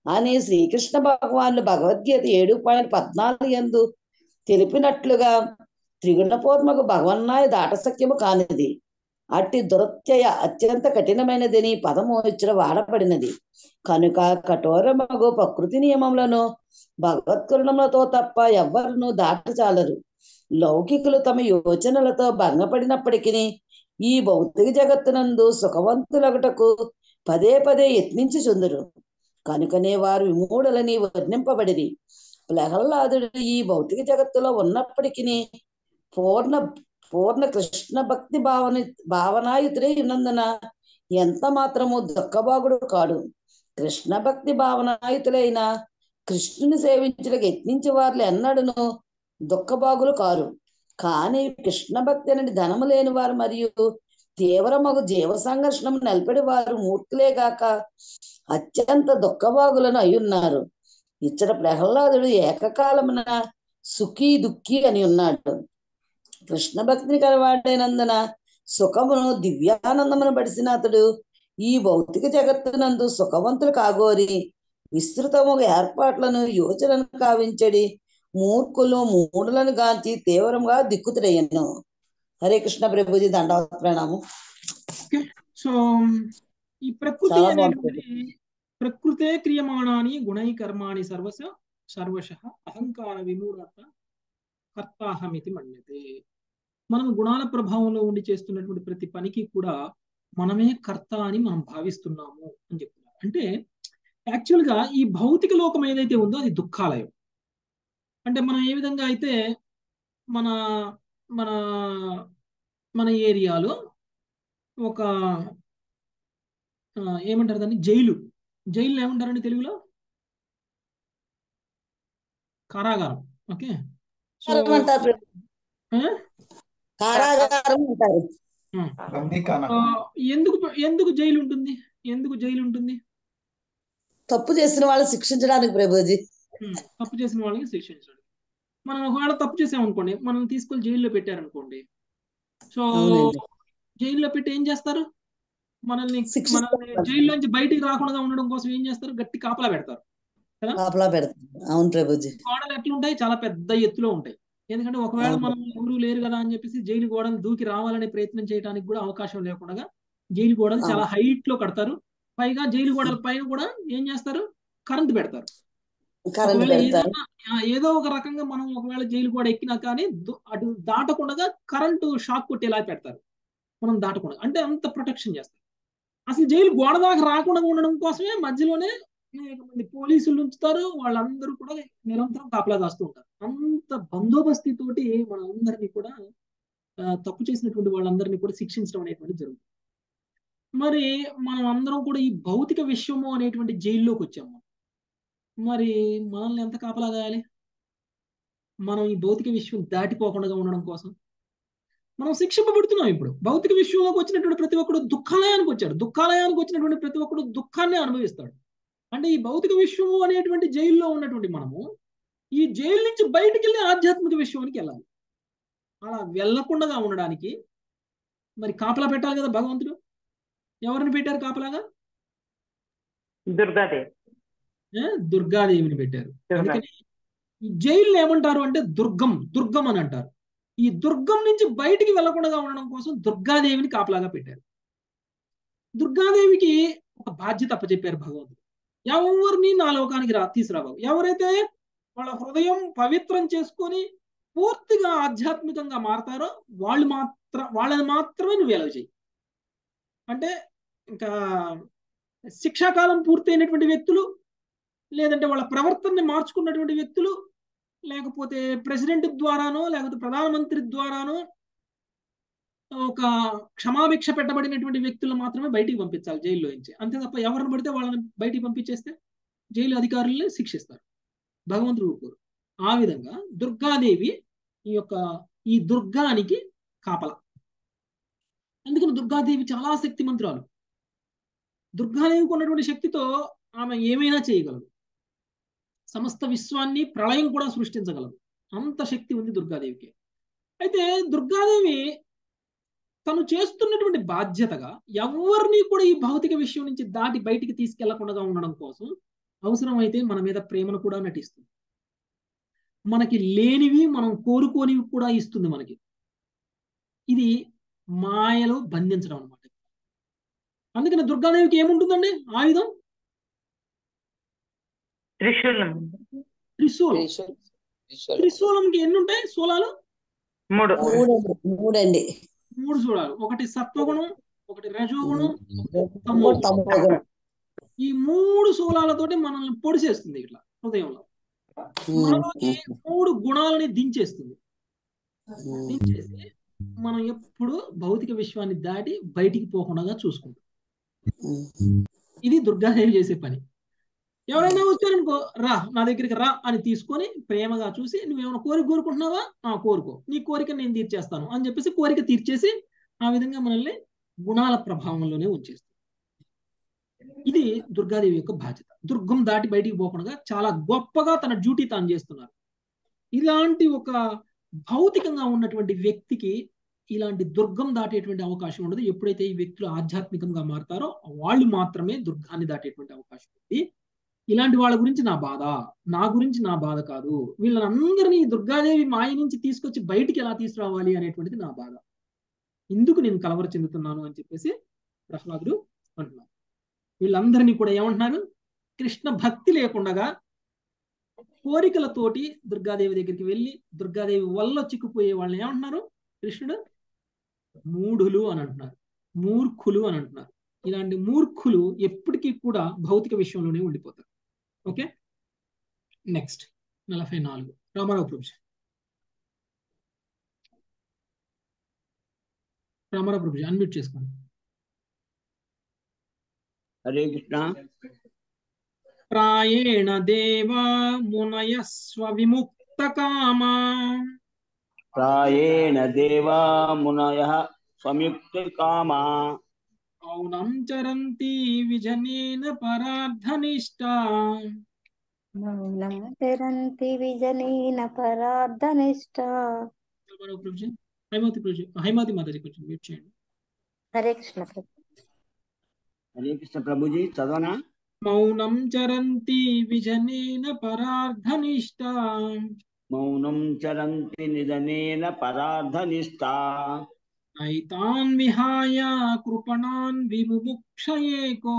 అని శ్రీకృష్ణ భగవానులు భగవద్గీత ఏడు పాయింట్ పద్నాలుగు ఎందు తెలిపినట్లుగా త్రిగుణపూర్మకు భగవన్నాయ దాటసక్యము కానిది. అట్టి దురత్యయ అత్యంత కఠినమైనదని పదము ఇచ్చిన వాడబడినది. కనుక కఠోరమగు ప్రకృతి నియమములను భగవత్కరుణములతో తప్ప ఎవ్వరును దాటచాలరు లౌకికులు తమ యోచనలతో భంగపడినప్పటికీ ఈ భౌతిక జగత్తునందు సుఖవంతులగుటకు పదే పదే యత్నించి చుందురు కనుకనే వారు విమూఢులని వర్ణింపబడిది ప్రహ్లాదుడు ఈ భౌతిక జగత్తులో ఉన్నప్పటికీ పూర్ణ పూర్ణ కృష్ణ భక్తి భావన భావనాయుతుడే ఉన్నందున ఎంత మాత్రము దుఃఖభాగుడు కాడు. కృష్ణ భక్తి భావనాయుతులైన కృష్ణుని సేవించడానికి యత్నించే వారు ఎన్నడను దుఃఖభాగులు కారు. కానీ కృష్ణ భక్తి అనేది ధనము లేని వారు మరియు తీవ్రమగు జీవ సంఘర్షణం నిలబడి వారు మూర్ఖులేగాక అత్యంత దుఃఖభాగులను అయ్యున్నారు. ఇచ్చట ప్రహ్లాదుడు ఏకకాలమున సుఖీ దుఃఖి అని ఉన్నాడు. కృష్ణ భక్తిని కలవాడైనందున సుఖమును దివ్యానందమును పడిసిన అతడు ఈ భౌతిక జగత్తునందు సుఖవంతులు కాగోరి విస్తృతము ఏర్పాట్లను యోచనను కావించడి మూర్ఖులు మూడులను గాంచి తీవ్రంగా దిక్కుతుడయ్యను. హరే కృష్ణ ప్రభుజీ దండవత్ ప్రణామం సో ఈ ప్రకృతి ప్రకృతే క్రియమాణాని గుణై కర్మాణి సర్వస సర్వశ అహంకార విమూఢత కర్తాహమితి మన్యతే. మనం గుణాల ప్రభావంలో ఉండి చేస్తున్నటువంటి ప్రతి పనికి కూడా మనమే కర్త అని మనం భావిస్తున్నాము అని చెప్తున్నారు. అంటే యాక్చువల్గా ఈ భౌతిక లోకం ఏదైతే ఉందో అది దుఃఖాలయం. అంటే మనం ఏ విధంగా అయితే మన మన మన ఏరియాలో ఒక ఏమంటారు దాన్ని? జైలు. జైలు ఏమంటారండి తెలుగులో? కారాగారం. ఓకే. సో ఎందుకు ఎందుకు జైలు ఉంటుంది? ఎందుకు జైలు ఉంటుంది? తప్పు చేసిన వాళ్ళని శిక్షించడానికి ప్రభుజీ. తప్పు చేసిన వాళ్ళకి శిక్షించడం. మనం ఒకవేళ తప్పు చేసామనుకోండి మనం తీసుకొని జైల్లో పెట్టారనుకోండి. సో జైల్లో పెట్టి ఏం చేస్తారు? మనల్ని. మనల్ని జైల్లోంచి బయటికి రాకుండా ఉండడం కోసం ఏం చేస్తారు? గట్టి కాపలా పెడతారు. కాపలా పెడతారు. అవును ప్రభుజీ. గోడలు ఎట్లుంటాయి? చాలా పెద్ద ఎత్తులో ఉంటాయి. ఎందుకంటే ఒకవేళ. మనం ఎవరు లేరు కదా అని చెప్పేసి జైలు గోడలు దూకి రావాలనే ప్రయత్నం చేయడానికి కూడా అవకాశం లేకుండా జైలు గోడలు చాలా హైట్లో కడతారు. పైగా జైలు గోడల పైన కూడా ఏం చేస్తారు? కరెంట్ పెడతారు. పెడతారు ఏదో ఒక రకంగా మనం ఒకవేళ జైలు గోడ ఎక్కినా కానీ అటు దాటకుండా కరెంటు షాక్ కొట్టేలా పెడతారు. మనం దాటకుండా. అంటే అంత ప్రొటెక్షన్ చేస్తారు. అసలు జైలు గోడ దాకా రాకుండా ఉండడం కోసమే మధ్యలోనే అనేక మంది పోలీసులు ఉంచుతారు. వాళ్ళందరూ కూడా నిరంతరం కాపలా కాస్తూ ఉంటారు. అంత బందోబస్తీ తోటి మనందరినీ కూడా ఆ, తప్పు చేసినటువంటి వాళ్ళందరినీ కూడా శిక్షించడం అనేటువంటి జరుగుతుంది. మరి మనం అందరం కూడా ఈ భౌతిక విశ్వము అనేటువంటి జైల్లోకి వచ్చాము. మరి మనల్ని ఎంత కాపలా కాయాలి మనం ఈ భౌతిక విశ్వం దాటిపోకుండా ఉండడం కోసం మనం శిక్షింపబడుతున్నాం ఇప్పుడు. భౌతిక విశ్వంలోకి వచ్చినటువంటి ప్రతి ఒక్కడు దుఃఖాలయానికి వచ్చాడు. దుఃఖాలయానికి వచ్చినటువంటి ప్రతి ఒక్కడు దుఃఖాన్ని అనుభవిస్తాడు. అంటే ఈ భౌతిక విశ్వము అనేటువంటి జైల్లో ఉన్నటువంటి మనము ఈ జైలు నుంచి బయటికి వెళ్ళి ఆధ్యాత్మిక విశ్వానికి వెళ్ళాలి. అలా వెళ్ళకుండా ఉండడానికి మరి కాపలా పెట్టాలి కదా భగవంతుడు? ఎవరిని పెట్టారు కాపలాగా? దుర్గాదేవి. దుర్గాదేవిని పెట్టారు. అందుకని ఈ జైలు ఏమంటారు అంటే దుర్గం దుర్గం అని అంటారు. ఈ దుర్గం నుంచి బయటికి వెళ్ళకుండా ఉండడం కోసం దుర్గాదేవిని కాపలాగా పెట్టారు. దుర్గాదేవికి ఒక బాధ్యత అప్పచెప్పారు భగవంతుడు. ఎవరిని నా లోకానికి రా తీసుకురావు ఎవరైతే వాళ్ళ హృదయం పవిత్రం చేసుకొని పూర్తిగా ఆధ్యాత్మికంగా మారతారో వాళ్ళు మాత్రం వాళ్ళని మాత్రమే నువ్వు ఎలవ చేయి అంటే ఇంకా శిక్షాకాలం పూర్తయినటువంటి వ్యక్తులు లేదంటే వాళ్ళ ప్రవర్తనని మార్చుకున్నటువంటి వ్యక్తులు లేకపోతే ప్రెసిడెంట్ ద్వారానో లేకపోతే ప్రధానమంత్రి ద్వారానో ఒక క్షమాభిక్ష పెట్టబడినటువంటి వ్యక్తులు మాత్రమే బయటికి పంపించాలి జైల్లో నుంచి. అంతే తప్ప ఎవరిని పడితే వాళ్ళని బయటికి పంపించేస్తే జైలు అధికారులని శిక్షిస్తారు. భగవంతుడు ఊరుకోరు ఆ విధంగా దుర్గాదేవి ఈ యొక్క ఈ దుర్గానికి కాపల. అందుకని దుర్గాదేవి చాలా శక్తిమంతురాలు. దుర్గాదేవికి ఉన్నటువంటి శక్తితో ఆమె ఏమైనా చేయగలదు. సమస్త విశ్వాన్ని ప్రళయం కూడా సృష్టించగలదు. అంత శక్తి ఉంది దుర్గాదేవికి. అయితే దుర్గాదేవి తను చేస్తున్నటువంటి బాధ్యతగా ఎవరిని కూడా ఈ భౌతిక విషయం నుంచి దాటి బయటికి తీసుకెళ్ళకుండా ఉండడం కోసం అవసరమైతే మన మీద ప్రేమను కూడా నటిస్తుంది. మనకి లేనివి మనం కోరుకోనివి కూడా ఇస్తుంది మనకి. ఇది మాయలో బంధించడం అనమాట అందుకని దుర్గాదేవికి ఏముంటుందండి? ఆయుధం? త్రిశూలం. త్రిశూలం. త్రిశూలంకి ఎన్ని ఉంటాయి శూలాలు మూడు. మూడండి. మూడు శూలాలు ఒకటి సత్వగుణం ఒకటి రజోగుణం తమోగుణం. ఈ మూడు శూలాలతోటి మనల్ని పొడిచేస్తుంది ఇట్లా హృదయంలో. మనలోకి మూడు గుణాలని దించేస్తుంది. దించేసి మనం ఎప్పుడు భౌతిక విశ్వాన్ని దాటి బయటికి పోకుండా చూసుకుంటాం. ఇది దుర్గాదేవి చేసే పని. ఎవరైనా వచ్చారనుకో రా నా దగ్గరికి రా అని తీసుకొని ప్రేమగా చూసి నువ్వేమైనా కోరిక కోరుకుంటున్నావా? ఆ కోరుకో. నీ కోరిక నేను తీర్చేస్తాను. అని చెప్పేసి కోరిక తీర్చేసి ఆ విధంగా మనల్ని గుణాల ప్రభావంలోనే ఉంచేస్తుంది. ఇది దుర్గాదేవి యొక్క బాధ్యత. దుర్గం దాటి బయటికి పోకుండా చాలా గొప్పగా తన డ్యూటీ తాను చేస్తున్నారు. ఇలాంటి ఒక భౌతికంగా ఉన్నటువంటి వ్యక్తికి ఇలాంటి దుర్గం దాటేటువంటి అవకాశం ఉండదు. ఎప్పుడైతే ఈ వ్యక్తులు ఆధ్యాత్మికంగా మారతారో వాళ్ళు మాత్రమే దుర్గాన్ని దాటేటువంటి అవకాశం ఉంది. ఇలాంటి వాళ్ళ గురించి నా బాధ. నా గురించి నా బాధ కాదు. వీళ్ళందరినీ దుర్గాదేవి మాయ నుంచి తీసుకొచ్చి బయటికి ఎలా తీసుకురావాలి అనేటువంటిది నా బాధ. ఇందుకు నేను కలవర చెందుతున్నాను అని చెప్పేసి ప్రహ్లాదుడు అంటున్నారు వీళ్ళందరినీ కూడా ఏమంటున్నారు? కృష్ణ భక్తి లేకుండా కోరికలతోటి దుర్గాదేవి దగ్గరికి వెళ్ళి దుర్గాదేవి వల్ల చిక్కుపోయే వాళ్ళని ఏమంటున్నారు? కృష్ణుడు మూఢులు అని అంటున్నారు. మూర్ఖులు అని అంటున్నారు. ఇలాంటి మూర్ఖులు ఎప్పటికీ కూడా భౌతిక విషయంలోనే ఉండిపోతారు. ఓకే? నెక్స్ట్ నలభై నాలుగు. రామారావు ప్రభు రామారావు ప్రభు అన్మ్యూట్ చేసుకోండి. హరే కృష్ణ. ప్రాయేణ దేవా మునయస్వ విముక్త కామా. ప్రాయేణ దేవా మునయ సంయుక్త కామా. మౌనం చరంతి విజనేన పరార్థనిష్టా మౌనం చరంతి విజనేన పరార్థనిష్ట రామారావు ప్రభుజీ హైమావతి ప్రభుజీ హైమావతి మాతాజీ కొంచెం మ్యూట్ చేయండి హరే కృష్ణ ప్రభు హరే కృష్ణ ప్రభుజీ చదవనా మౌనం చరంతి విజనేన పరార్థనిష్టా మౌనం చరంతి నిధనేన పరార్థనిష్టా నైతాన్ విహాయ కృపణాన్ విముముక్షయేకో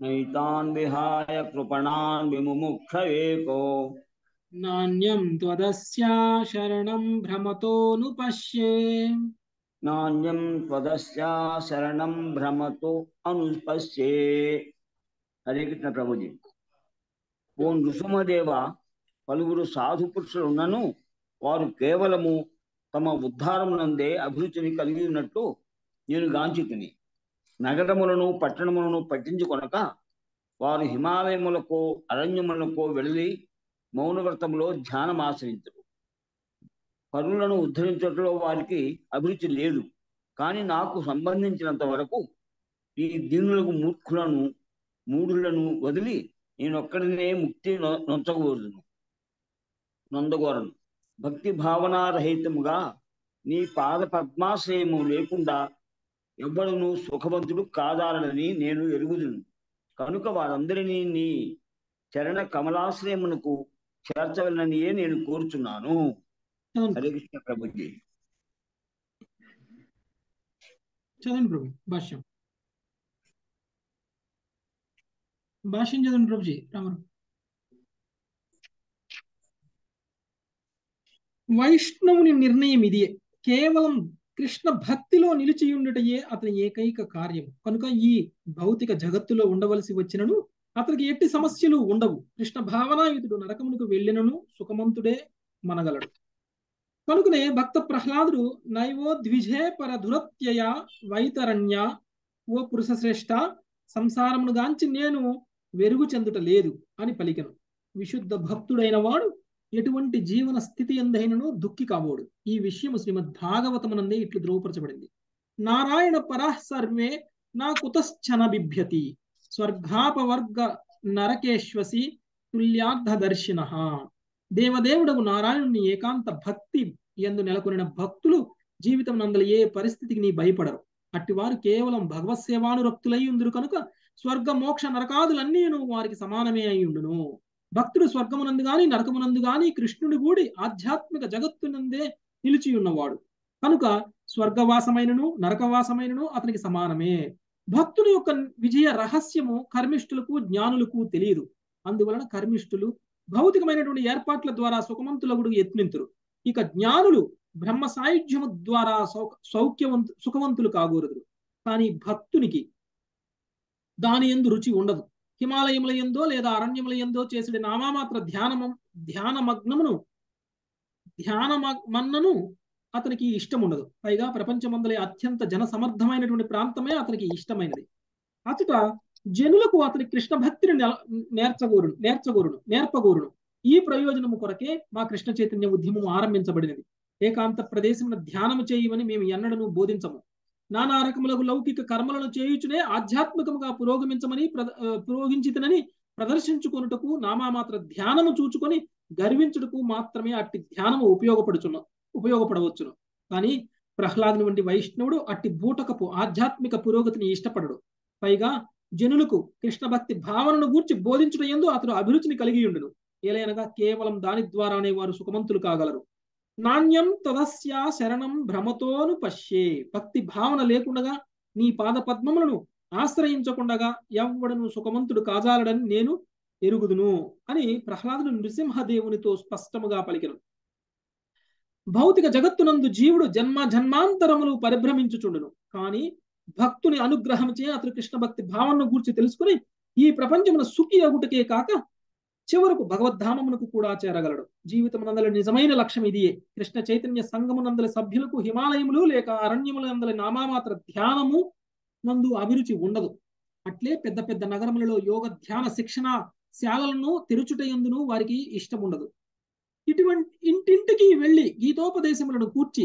నైతాన్ విహాయ కృపణాన్ విముముక్ష ఏకో నాణ్యం త్వదస్యా శరణం భ్రమతోను పశ్యే నాణ్యం త్వదస్యా శరణం భ్రమతో అనుపశ్యే హరే కృష్ణ ప్రభుజీ ఓ నృసింహదేవ పలువురు సాధు పురుషులున్నను వారు కేవలము తమ ఉద్ధారం నందే అభిరుచిని కలిగి ఉన్నట్టు నేను గాంచితిని. నగరములను పట్టణములను పట్టించుకొనక వారు హిమాలయములకు అరణ్యములకు వెళ్ళి మౌనవ్రతంలో ధ్యానం ఆశ్రయించరు పరులను ఉద్ధరించడంలో వారికి అభిరుచి లేదు. కానీ నాకు సంబంధించినంత వరకు ఈ దీనులకు మూర్ఖులను మూఢులను వదిలి నేనొక్కడినే ముక్తి నొ- నొంచకూడదును నొందగోరను. భక్తి భావనారహితముగా నీ పాద పద్మాశ్రయము లేకుండా ఎవ్వడును సుఖవంతుడు కాదాలని నేను ఎరుగుదును. కనుక వారందరినీ నీ చరణ కమలాశ్రయమునకు చేర్చవలననియే నేను కోరుచున్నాను. హరే కృష్ణ ప్రభుజీ. చదవండి ప్రభు భాష్యం. భాష్యం చదవండి ప్రభుజీ రామారావు. వైష్ణవుని నిర్ణయం ఇదియే కేవలం కృష్ణ భక్తిలో నిలిచి ఉండుటయే అతని ఏకైక కార్యం కనుక ఈ భౌతిక జగత్తులో ఉండవలసి వచ్చినను అతనికి ఎట్టి సమస్యలు ఉండవు. కృష్ణ భావనాయుతుడు నరకమునకు వెళ్ళినను సుఖమంతుడే మనగలడు. కనుకనే భక్త ప్రహ్లాదుడు నైవో ద్విజే వైతరణ్య ఓ పురుష శ్రేష్ఠ సంసారమును గాంచి నేను వెరుగు చెందుట లేదు అని పలికెను. విశుద్ధ భక్తుడైన వాడు ఎటువంటి జీవన స్థితి ఎందైనను దుఃఖి కాబోడు. ఈ విషయము శ్రీమద్ భాగవతమునందే ఇట్లు ధ్రువపరచబడింది. నారాయణ పరః సర్వే నా కుతశ్చన బిభ్యతి స్వర్గాపవర్గ నరకేశ్వసి తుల్యార్థ దర్శిన దేవదేవుడకు నారాయణుని ఏకాంత భక్తి ఎందు నెలకొనిన భక్తులు జీవితం నందల ఏ పరిస్థితికి నీ భయపడరు. అట్టివారు కేవలం భగవత్ సేవానురక్తులై ఉందరు కనుక స్వర్గ మోక్ష నరకాదులన్నీ వారికి సమానమే అయి ఉండును. భక్తుడు స్వర్గమునందు గాని నరకమునందు గాని కృష్ణుడు గూడి ఆధ్యాత్మిక జగత్తునందే నిలిచి ఉన్నవాడు. కనుక స్వర్గవాసమైనను నరకవాసమైనను అతనికి సమానమే. భక్తుని యొక్క విజయ రహస్యము కర్మిష్ఠులకు జ్ఞానులకు తెలియదు. అందువలన కర్మిష్ఠులు భౌతికమైనటువంటి ఏర్పాట్ల ద్వారా సుఖవంతులగుడు యత్నింతురు. ఇక జ్ఞానులు బ్రహ్మ సాయుధ్యము ద్వారా సౌఖ్యవంతు సుఖవంతులు కాగూరదురు. కానీ భక్తునికి దాని ఎందు రుచి ఉండదు. హిమాలయముల ఎందో లేదా అరణ్యముల ఎందో చేసిన నామామాత్ర ధ్యానమ ధ్యానమగ్నమును ధ్యానమన్నను మన్నను అతనికి ఇష్టం ఉండదు పైగా ప్రపంచమందలే అత్యంత జనసమర్థమైనటువంటి ప్రాంతమే అతనికి ఇష్టమైనది. అతట జనులకు అతని కృష్ణ భక్తిని నెల- నేర్చగోరును నేర్చగోరును నేర్పగోరును. ఈ ప్రయోజనము కొరకే మా కృష్ణ చైతన్య ఉద్యమం ఆరంభించబడినది. ఏకాంత ప్రదేశమున ధ్యానము చేయమని మేము ఎన్నడను బోధించము. నానా రకములకు లౌకిక కర్మలను చేయుచునే ఆధ్యాత్మికముగా పురోగమించమని ప్ర- పురోగించితనని ప్రదర్శించుకొనుటకు నామామాత్ర ధ్యానము చూచుకొని గర్వించుటకు మాత్రమే అట్టి ధ్యానము ఉపయోగపడుచున్న ఉపయోగపడవచ్చును. కానీ ప్రహ్లాదుని వంటి వైష్ణవుడు అట్టి బూటకపు ఆధ్యాత్మిక పురోగతిని ఇష్టపడడు. పైగా జనులకు కృష్ణ భక్తి భావనను గూర్చి బోధించడం ఎందు అతడు అభిరుచిని కలిగి ఉండును ఏలైనగా కేవలం దాని ద్వారానే వారు సుఖమంతులు కాగలరు. నాణ్యం తదస్యా శరణం భ్రమతోను పశ్యే. భక్తి భావన లేకుండగా నీ పాద పద్మములను ఆశ్రయించకుండగా ఎవ్వడను సుఖమంతుడు కాజాలడని నేను ఎరుగుదును అని ప్రహ్లాదుడు నృసింహదేవునితో స్పష్టముగా పలికెను. భౌతిక జగత్తునందు జీవుడు జన్మ జన్మాంతరములు పరిభ్రమించుచుండును. కానీ భక్తుని అనుగ్రహముచే అతడు కృష్ణ భక్తి భావనను గూర్చి తెలుసుకుని ఈ ప్రపంచమున సుఖి అగుటకే కాక చివరకు భగవద్ధామమునకు కూడా చేరగలడు. జీవితమునందల నిజమైన లక్ష్యం ఇదియే. కృష్ణ చైతన్య సంగమునందల సభ్యులకు హిమాలయములు లేక అరణ్యములందల నామామాత్ర ధ్యానము నందు అభిరుచి ఉండదు. అట్లే పెద్ద పెద్ద నగరములలో యోగ ధ్యాన శిక్షణ శాలలను తెరుచుటయందును వారికి ఇష్టం ఉండదు ఇటువంటి ఇంటింటికి వెళ్ళి గీతోపదేశములను కూర్చి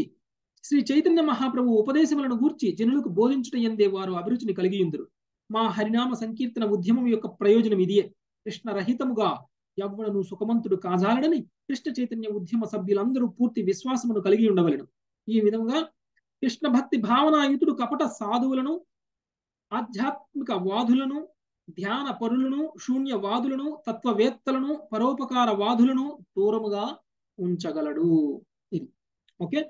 శ్రీ చైతన్య మహాప్రభు ఉపదేశములను గూర్చి జనులకు బోధించుట ఎందే వారు అభిరుచిని కలిగియుందురు. మా హరినామ సంకీర్తన ఉద్యమం యొక్క ప్రయోజనం ఇదియే కృష్ణరహితముగా ఎవ్వడను సుఖమంతుడు కాజాలడని కృష్ణ చైతన్య ఉద్యమ సభ్యులందరూ పూర్తి విశ్వాసమును కలిగి ఉండవలను. ఈ విధంగా కృష్ణ భక్తి భావనాయుతుడు కపట సాధువులను ఆధ్యాత్మిక వాదులను ధ్యాన పరులను శూన్యవాదులను తత్వవేత్తలను పరోపకార వాదులను దూరముగా ఉంచగలడు. ఇది. ఓకే?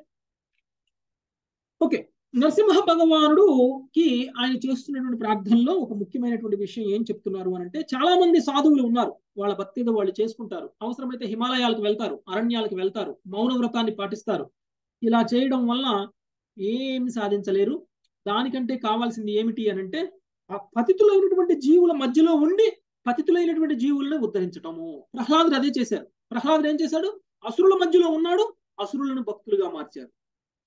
ఓకే. నరసింహ భగవానుడుకి ఆయన చేస్తున్నటువంటి ప్రార్థనలో ఒక ముఖ్యమైనటువంటి విషయం ఏం చెప్తున్నారు అని అంటే చాలా మంది సాధువులు ఉన్నారు. వాళ్ళ భక్తి వాళ్ళు చేసుకుంటారు. అవసరమైతే హిమాలయాలకు వెళ్తారు అరణ్యాలకు వెళ్తారు మౌన వ్రతాన్ని పాటిస్తారు. ఇలా చేయడం వల్ల ఏమి సాధించలేరు. దానికంటే కావాల్సింది ఏమిటి అని అంటే ఆ పతితులైనటువంటి జీవుల మధ్యలో ఉండి పతితులైనటువంటి జీవులను ఉద్ధరించటము. ప్రహ్లాదుడు అదే చేశారు. ప్రహ్లాదుడు ఏం చేశాడు? అసురుల మధ్యలో ఉన్నాడు. అసురులను భక్తులుగా మార్చారు.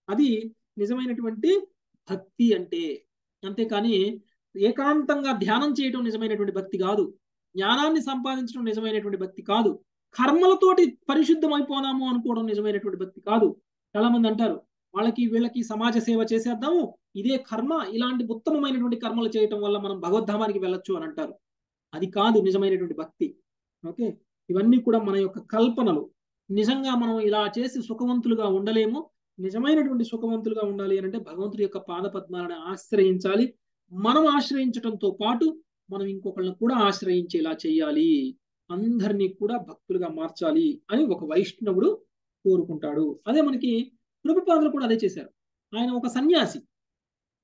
అది నిజమైనటువంటి భక్తి అంటే అంతేకాని ఏకాంతంగా ధ్యానం చేయటం నిజమైనటువంటి భక్తి కాదు. జ్ఞానాన్ని సంపాదించడం నిజమైనటువంటి భక్తి కాదు. కర్మలతోటి పరిశుద్ధం అయిపోదాము అనుకోవడం నిజమైనటువంటి భక్తి కాదు. చాలా మంది అంటారు వాళ్ళకి వీళ్ళకి సమాజ సేవ చేసేద్దాము ఇదే కర్మ ఇలాంటి ఉత్తమమైనటువంటి కర్మలు చేయటం వల్ల మనం భగవద్ధామానికి వెళ్ళొచ్చు అని అంటారు. అది కాదు నిజమైనటువంటి భక్తి. ఓకే? ఇవన్నీ కూడా మన యొక్క కల్పనలు. నిజంగా మనం ఇలా చేసి సుఖవంతులుగా ఉండలేము. నిజమైనటువంటి సుఖవంతులుగా ఉండాలి అని అంటే భగవంతుడి యొక్క పాద పద్మాలను ఆశ్రయించాలి. మనం ఆశ్రయించడంతో పాటు మనం ఇంకొకళ్ళని కూడా ఆశ్రయించేలా చేయాలి. అందరినీ కూడా భక్తులుగా మార్చాలి అని ఒక వైష్ణవుడు కోరుకుంటాడు. అదే మనకి ప్రభుపాదులు కూడా అదే చేశారు. ఆయన ఒక సన్యాసి.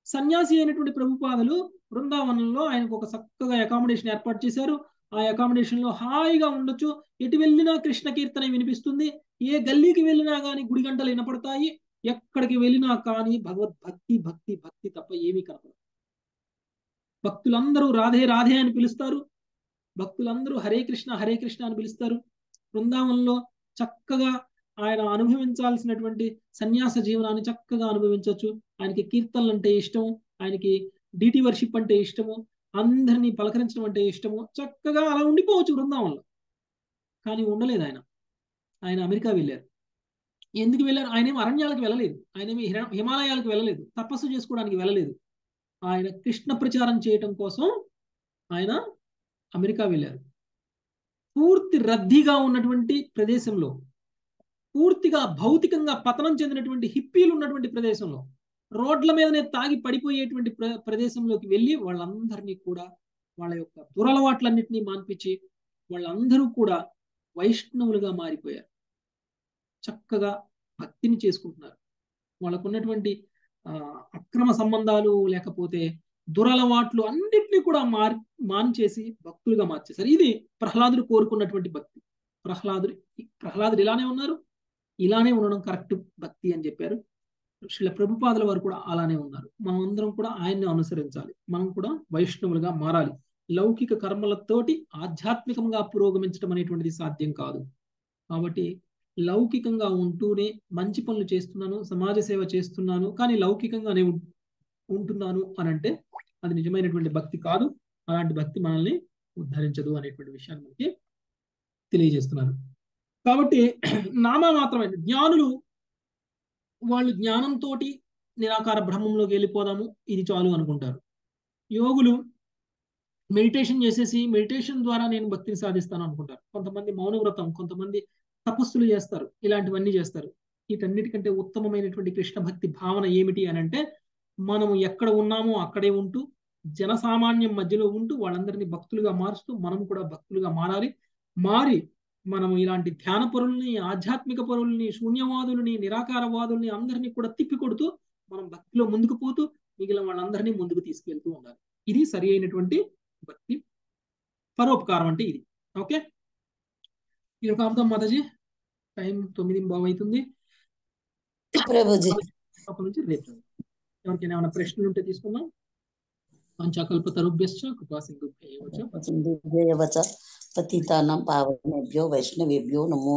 సన్యాసి అయినటువంటి ప్రభుపాదులు బృందావనంలో ఆయనకు ఒక చక్కగా అకామిడేషన్ ఏర్పాటు చేశారు. ఆ అకామిడేషన్లో హాయిగా ఉండొచ్చు. ఎటు వెళ్ళినా కృష్ణ కీర్తన వినిపిస్తుంది. ఏ గల్లీకి వెళ్ళినా కానీ గుడి గంటలు వినపడతాయి. ఎక్కడికి వెళ్ళినా కానీ భగవద్భక్తి భక్తి భక్తి తప్ప ఏమీ కనపడదు. భక్తులందరూ రాధే రాధే అని పిలుస్తారు. భక్తులందరూ హరే కృష్ణ హరే కృష్ణ అని పిలుస్తారు. బృందావనంలో చక్కగా ఆయన అనుభవించాల్సినటువంటి సన్యాస జీవనాన్ని చక్కగా అనుభవించవచ్చు ఆయనకి కీర్తనలు అంటే ఇష్టం ఆయనకి డిటి వర్షిప్ అంటే ఇష్టము. అందరినీ పలకరించడం అంటే ఇష్టము. చక్కగా అలా ఉండిపోవచ్చు బృందావనంలో కానీ ఉండలేదు ఆయన. ఆయన అమెరికా వెళ్ళారు. ఎందుకు వెళ్ళారు? ఆయన ఏమి అరణ్యాలకు వెళ్ళలేదు. ఆయన ఏమి హిమాలయాలకు వెళ్ళలేదు. తపస్సు చేసుకోవడానికి వెళ్ళలేదు. ఆయన కృష్ణ ప్రచారం చేయటం కోసం ఆయన అమెరికా వెళ్ళారు. పూర్తి రద్దీగా ఉన్నటువంటి ప్రదేశంలో పూర్తిగా భౌతికంగా పతనం చెందినటువంటి హిప్పీలు ఉన్నటువంటి ప్రదేశంలో రోడ్ల మీదనే తాగి పడిపోయేటువంటి ప్ర ప్రదేశంలోకి వెళ్ళి వాళ్ళందరినీ కూడా వాళ్ళ యొక్క దురలవాట్లన్నింటినీ మాన్పించి వాళ్ళందరూ కూడా వైష్ణవులుగా మారిపోయారు. చక్కగా భక్తిని చేసుకుంటున్నారు. వాళ్ళకున్నటువంటి ఆ అక్రమ సంబంధాలు లేకపోతే దురలవాట్లు అన్నిటినీ కూడా మార్ మాన్చేసి భక్తులుగా మార్చేశారు. ఇది ప్రహ్లాదుడు కోరుకున్నటువంటి భక్తి. ప్రహ్లాదుడు ప్రహ్లాదుడు ఇలానే ఉన్నారు. ఇలానే ఉండడం కరెక్ట్ భక్తి అని చెప్పారు. శ్రీల ప్రభుపాదుల వారు కూడా అలానే ఉన్నారు. మనం అందరం కూడా ఆయన్ని అనుసరించాలి. మనం కూడా వైష్ణవులుగా మారాలి. లౌకిక కర్మలతోటి ఆధ్యాత్మికంగా పురోగమించడం అనేటువంటిది సాధ్యం కాదు. కాబట్టి లౌకికంగా ఉంటూనే మంచి పనులు చేస్తున్నాను సమాజ సేవ చేస్తున్నాను కానీ లౌకికంగానే ఉంటున్నాను అని అంటే అది నిజమైనటువంటి భక్తి కాదు. అలాంటి భక్తి మనల్ని ఉద్ధరించదు అనేటువంటి విషయాన్ని మనకి తెలియజేస్తున్నారు కాబట్టి నామ మాత్రమే. జ్ఞానులు వాళ్ళు జ్ఞానంతో నిరాకార బ్రహ్మంలోకి వెళ్ళిపోదాము ఇది చాలు అనుకుంటారు. యోగులు మెడిటేషన్ చేసేసి మెడిటేషన్ ద్వారా నేను భక్తిని సాధిస్తాను అనుకుంటారు. కొంతమంది మౌనవ్రతం కొంతమంది తపస్సులు చేస్తారు ఇలాంటివన్నీ చేస్తారు. వీటన్నిటికంటే ఉత్తమమైనటువంటి కృష్ణ భక్తి భావన ఏమిటి అని అంటే మనము ఎక్కడ ఉన్నామో అక్కడే ఉంటూ జనసామాన్యం మధ్యలో ఉంటూ వాళ్ళందరినీ భక్తులుగా మారుస్తూ మనం కూడా భక్తులుగా మారాలి. మారి మనము ఇలాంటి ధ్యాన పరుల్ని ఆధ్యాత్మిక పరుల్ని శూన్యవాదుల్ని నిరాకారవాదుల్ని అందరినీ కూడా తిప్పికొడుతూ మనం భక్తిలో ముందుకు పోతూ మిగిలిన వాళ్ళందరినీ ముందుకు తీసుకెళ్తూ ఉండాలి. ఇది సరి అయినటువంటి భక్తి. పరోపకారం అంటే ఇది. ఓకే? ఇది ఒక ఆపుదాం మాతాజీ. టైం తొమ్మిది బాగు అవుతుంది ప్రభుజీ. అప్పటి నుంచి రేపు. ఎవరికైనా ఏమైనా ప్రశ్నలు ఉంటే తీసుకుందాం పంచాకల్పతరుభ్యశ్చ కృపా సింధుభ్యశ్చ पतितानां पावनेभ्यो वैष्णवेभ्यो नमो